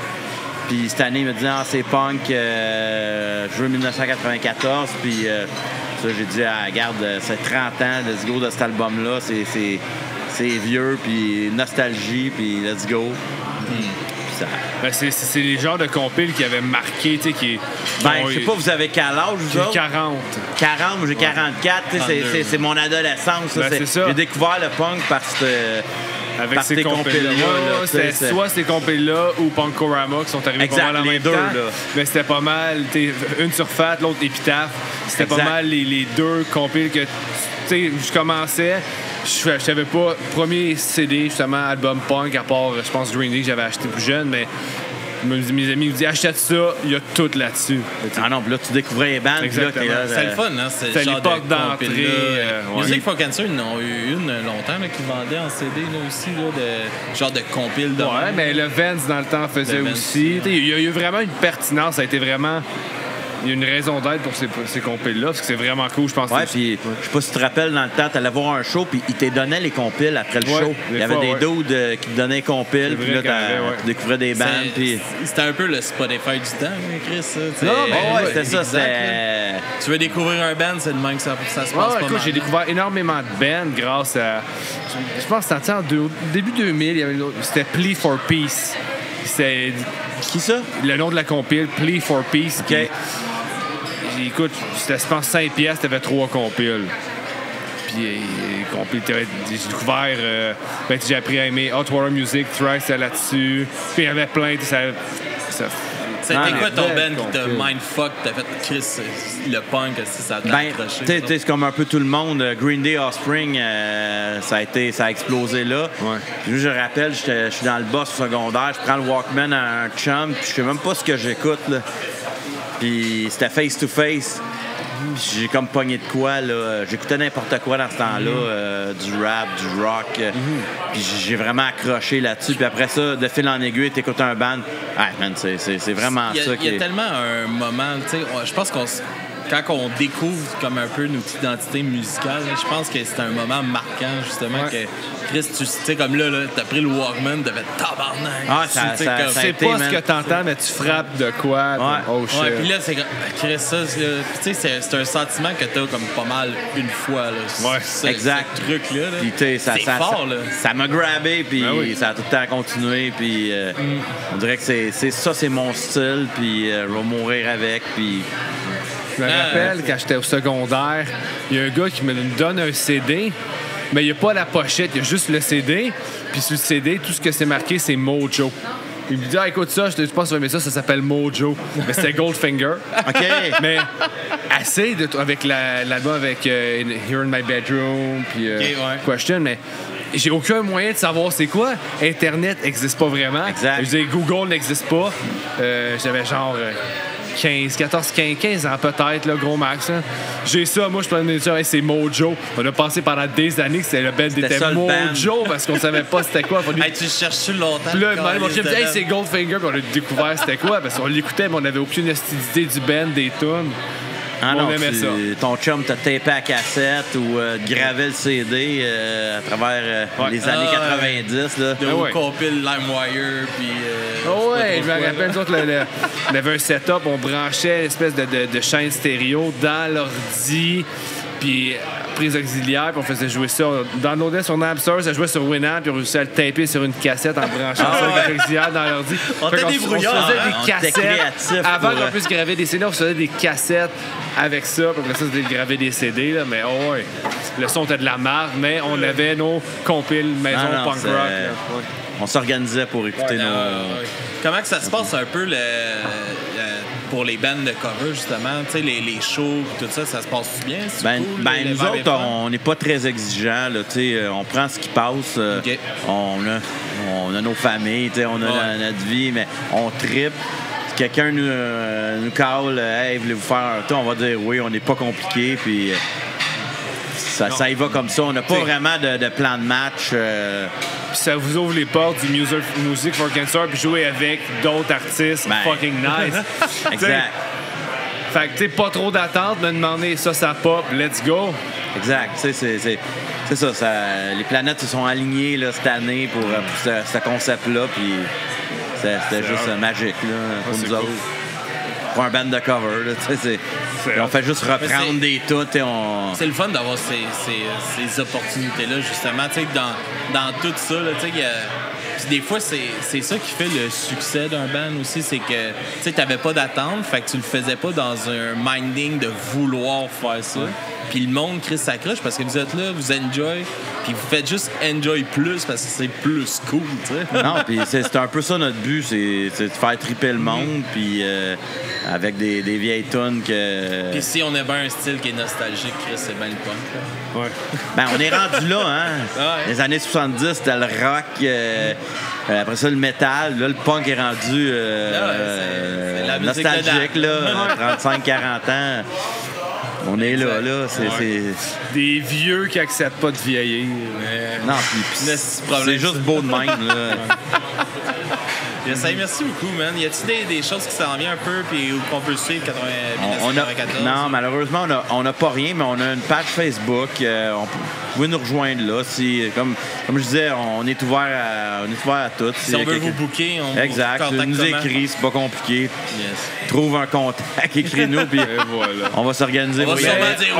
Puis cette année, il me dit Ah, c'est punk, euh, je veux 1994. Puis euh, ça, j'ai dit Ah, regarde, euh, c'est 30 ans, let's go de cet album-là. C'est, vieux, puis nostalgie, puis let's go. Puis ça- Ben, c'est- les genres de compiles qui avaient marqué, tu sais, qui. Ben, je sais pas, vous avez quel âge, vous J'ai autres? 40. 40, moi j'ai 44, tu sais, c'est- 32. c'est, c'est mon adolescence. Ben, c'est- ça. J'ai découvert le punk parce que. Avec par ces compiles-là. C'était soit ces compiles-là ou Punkorama qui sont arrivés Exact, pas mal en les même deux, temps. là. Mais c'était pas mal. Une sur Fat, l'autre Épitaphe. C'était pas mal les, les deux compiles que. Tu sais, je commençais. Je je savais pas. Premier CD, justement, album punk, à part, je pense, Green Day que j'avais acheté plus jeune, mais me- mes amis me disaient achète ça, il y a tout là-dessus. Ah non, puis là, tu découvrais les bandes. C'est le euh, fun, hein? C'est c'est le genre l'époque de d'entrée, euh, ouais. Music for Cancer, ils en ont eu une longtemps là, qui vendait en CD là, aussi, là, de, genre de compile de Ouais, mais le Vance dans le temps faisait aussi. Il y a eu vraiment une pertinence, ça a été vraiment. Il y a une raison d'être pour ces, ces compiles-là, parce que c'est vraiment cool, je pense. Ouais, que- puis je sais pas si tu te rappelles, dans le temps, t'allais voir un show, puis ils te donnaient les compiles après le Ouais, show. Il y avait fois, des ouais. dudes euh, qui te donnaient les compiles, puis là, tu découvrais des bandes, puis... C'était un peu le Spotify du temps, hein, Chris. ça. Non, ben, ouais, ouais, c'était ça, exact. Tu veux découvrir un band, c'est le même que ça, ça se passe ouais, pas écoute, j'ai découvert énormément de bands grâce à. Je pense que c'était en deux- début 2000, il y avait une autre- c'était Plea for Peace. C'est Qui ça? le nom de la compile, Plea for Peace. Puis, écoute, c'était, je pense, 5 piastres, t'avais trois compiles. Puis, euh, les compiles, t'avais- j'ai découvert, euh, ben, j'ai appris à aimer Hot Water Music, Thrice, c'était là-dessus. Puis, il y avait plein, tu sais, ça, ça- C'était quoi ton band qui t'a mindfuck, t'as fait Chris, c'est- le punk, si ça t'a Ben, accroché? c'est comme un peu tout le monde. euh, Green Day, Offspring, euh, ça, a été, ça a explosé là. Ouais. Puis je rappelle, je suis dans le boss secondaire, je prends le Walkman à un chum, puis je sais même pas ce que j'écoute. là. Puis c'était face to face. Puis J'ai comme pogné de quoi, là. J'écoutais n'importe quoi dans ce temps-là, euh, du rap, du rock. euh, Puis j'ai vraiment accroché là-dessus. Puis après ça, de fil en aiguille, t'écoutes un band. Ah, man, c'est- c'est c'est vraiment Il y a, ça il y a est... tellement un moment, tu sais, je pense qu'on s- quand on découvre comme un peu notre identité musicale, je pense que c'est un moment marquant justement Ouais. que Chris, tu sais comme là, là t'as pris le Walkman, t'as fait tabarnak. Ah, Tu ça- sais, ça- comme- ça a C'est été, pas man. ce que t'entends, mais tu frappes de quoi. comme, Ouais. Oh shit. Ouais, puis là, c'est comme, Chris, ça, c'est- puis tu sais, c'est- c'est un sentiment que t'as comme pas mal une fois, là. Ouais, ce, exact. ce truc-là. là. Puis, tu sais, ça, c'est ça, fort, ça- là. ça m'a grabé, puis Ben oui. ça a tout le temps continué, puis euh, on dirait que c'est c'est ça, c'est mon style, puis euh, je vais mourir avec, puis Je me rappelle quand j'étais au secondaire, il y a un gars qui me donne un CD, mais il n'y a pas la pochette, il y a juste le CD. Puis sur le CD, tout ce que c'est marqué, c'est Mojo. Il me dit, ah, écoute ça, je te dis pas si tu vas aimer ça, ça s'appelle Mojo. Mais c'était Goldfinger. [laughs] OK. mais assez de, avec la- l'album avec euh, Here in My Bedroom, puis euh, ouais. Question, mais j'ai aucun moyen de savoir c'est quoi. Internet n'existe pas vraiment. Exact. Je dire, Google n'existe pas. Euh, J'avais genre euh, 15, 14, 15, 15 ans peut-être, là, gros max. là. J'ai ça, moi je dire, Hey, c'est Mojo. On a pensé pendant des années que c'était le band était ça, le. Mojo parce qu'on savait pas c'était quoi. Fallu- Hey, tu cherches longtemps. puis là, le mon calice chum de dit, hey, band. c'est Goldfinger, puis on a découvert c'était quoi, parce qu'on l'écoutait, mais on avait aucune idée du band, des tunes. Ah On non, aimait tu- ça. ton chum t'a tapé à cassette ou euh, gravé le CD euh, à travers euh, Ouais. les années Ah, 90. Là. De Ah où ouais. compile LimeWire, puis. euh, Oh ouais, je me rappelle, nous autres, on avait un setup, on branchait une espèce de, de, de chaîne stéréo dans l'ordi, puis euh, prise auxiliaire, puis on faisait jouer ça. On downloadait sur Napster, ça jouait sur Winamp, puis on réussissait à le taper sur une cassette en branchant ça avec l'auxiliaire dans l'ordi. On Fait était des brouillards, On se faisait hein? des On cassettes. Avant qu'on puisse graver des CD, on faisait des cassettes avec ça, puis après ça, c'était de graver des CD, là, mais oh ouais. Le son était de la marde, mais on avait nos compiles maison Non, non, punk rock. là. Ouais. On s'organisait pour écouter Ah, nos. ouais, ouais. Comment que ça se passe un peu le, le- pour les bandes de cover, justement? Tu sais, les, les shows, tout ça, ça se passe bien? Ben, cool, ben, les- nous autres, on n'est pas très exigeants. Là, tu sais, euh, on prend ce qui passe. euh, on, a, on a nos familles, tu sais, on a Ouais. notre vie, mais on tripe. Quelqu'un nous, euh, nous call, euh, hey, voulez-vous faire un tour? On va dire oui, on n'est pas compliqué. Puis euh, ça, ça y va comme ça. On n'a pas vraiment de, de plan de match. euh, Puis ça vous ouvre les portes du music, music for Cancer puis jouer avec d'autres artistes Ben. fucking nice. [laughs] exact. Fait que tu sais, pas trop d'attente, me demander ça, ça pop, let's go. Exact. Tu sais, C'est c'est- c'est ça, ça- Les planètes se sont alignées là, cette année pour, euh, pour ce, ce concept-là. Puis c'était juste magique là, pour nous autres. Un band de cover. Là, on fait juste reprendre des tout et on. C'est le fun d'avoir ces, ces- ces opportunités-là, justement. Tu sais, que dans, dans tout ça, là, tu sais, il y a- puis des fois, c'est ça qui fait le succès d'un band aussi, c'est que tu sais, t'avais pas d'attente, fait que tu le faisais pas dans un minding de vouloir faire ça. Puis le monde, Chris, s'accroche parce que vous êtes là, vous enjoy, puis vous faites juste enjoy plus parce que c'est plus cool, tu sais. Non, puis c'est un peu ça notre but, c'est de faire triper le monde, puis euh, avec des, des vieilles tunes que. Puis si on avait un style qui est nostalgique, Chris, c'est bien le punk. là. Ben, on est rendu là, hein? [laughs] Ouais. Les années 70, c'était le rock. euh, euh, après ça, le métal. Là, le punk est rendu euh, Ah ouais, c'est- c'est la musique nostalgique, là. [laughs] 35-40 ans. On est là, là. C'est, c'est- Des vieux qui acceptent pas de vieillir. Non, Mais c'est juste beau de même, là. [laughs] Yes, hey, merci beaucoup, man. Y a-tu des, des choses qui s'en viennent un peu puis où qu'on peut suivre 80, On, on a, 1994? non, malheureusement, on n'a on a pas rien, mais on a une page Facebook. euh, on, peut- vous pouvez nous rejoindre là. Si, comme, comme je disais, on est ouvert à, on est ouvert à tout. Si on veut vous booker, on Exact. vous contacte Nous écrit, c'est pas compliqué. Yes. Trouve un contact, [laughs] écris-nous, puis voilà. on va s'organiser. On oui.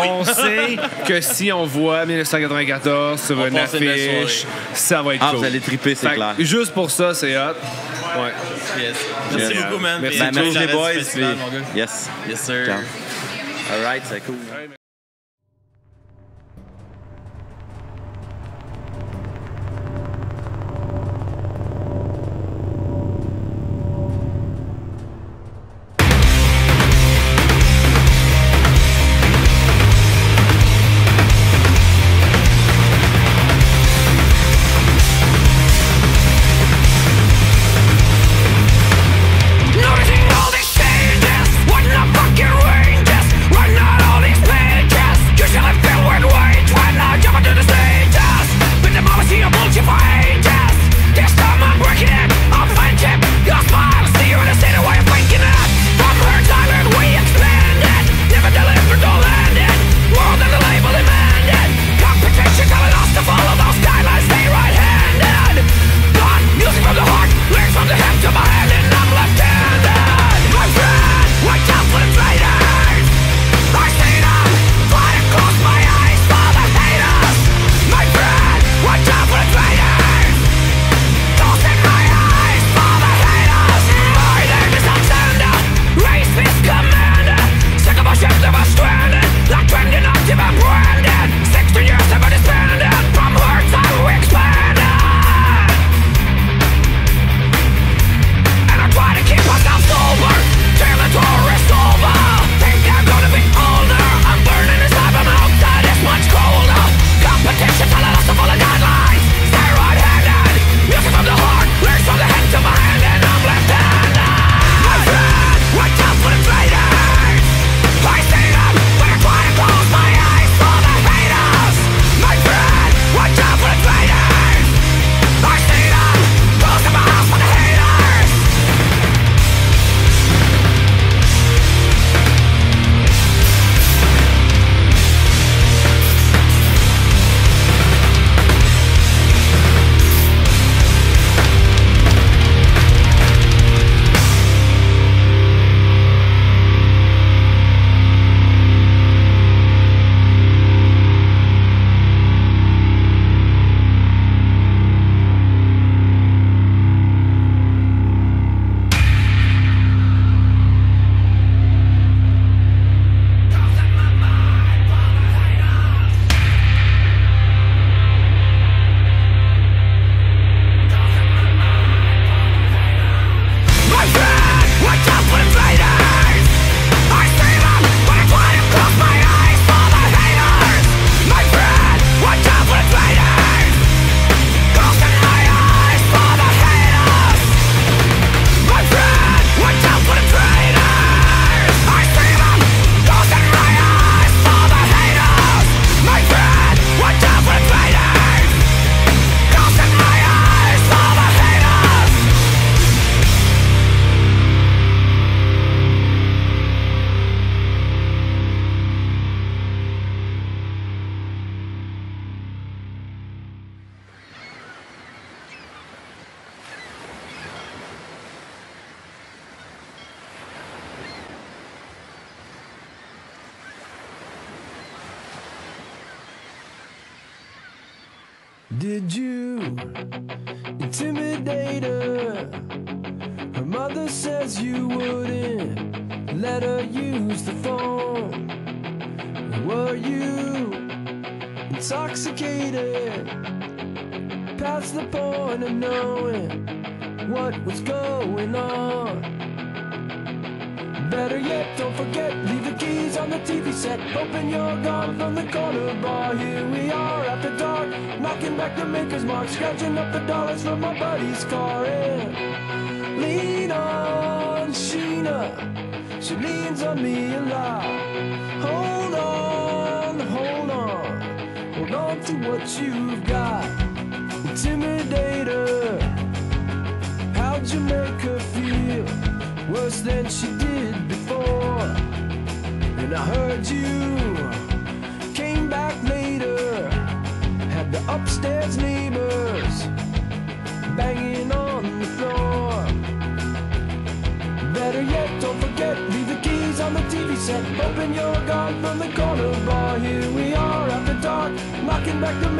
On sait que si on voit 1994 sur On une affiche, ça va être Ah, cool. vous allez triper, c'est clair. Juste pour ça, c'est hot. Ouais. Yes. Merci Yes. beaucoup, man. Merci. Ben, merci les boys. du festival, puis- mon gars. Yes. Yes, sir. Ciao. All right, c'est cool.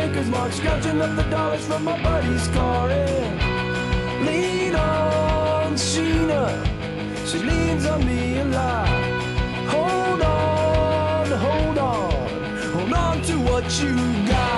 maker's mark, scrounging up the dollars from my buddy's car. And lean on Sheena, she leans on me a lot. Hold on, hold on, hold on to what you got.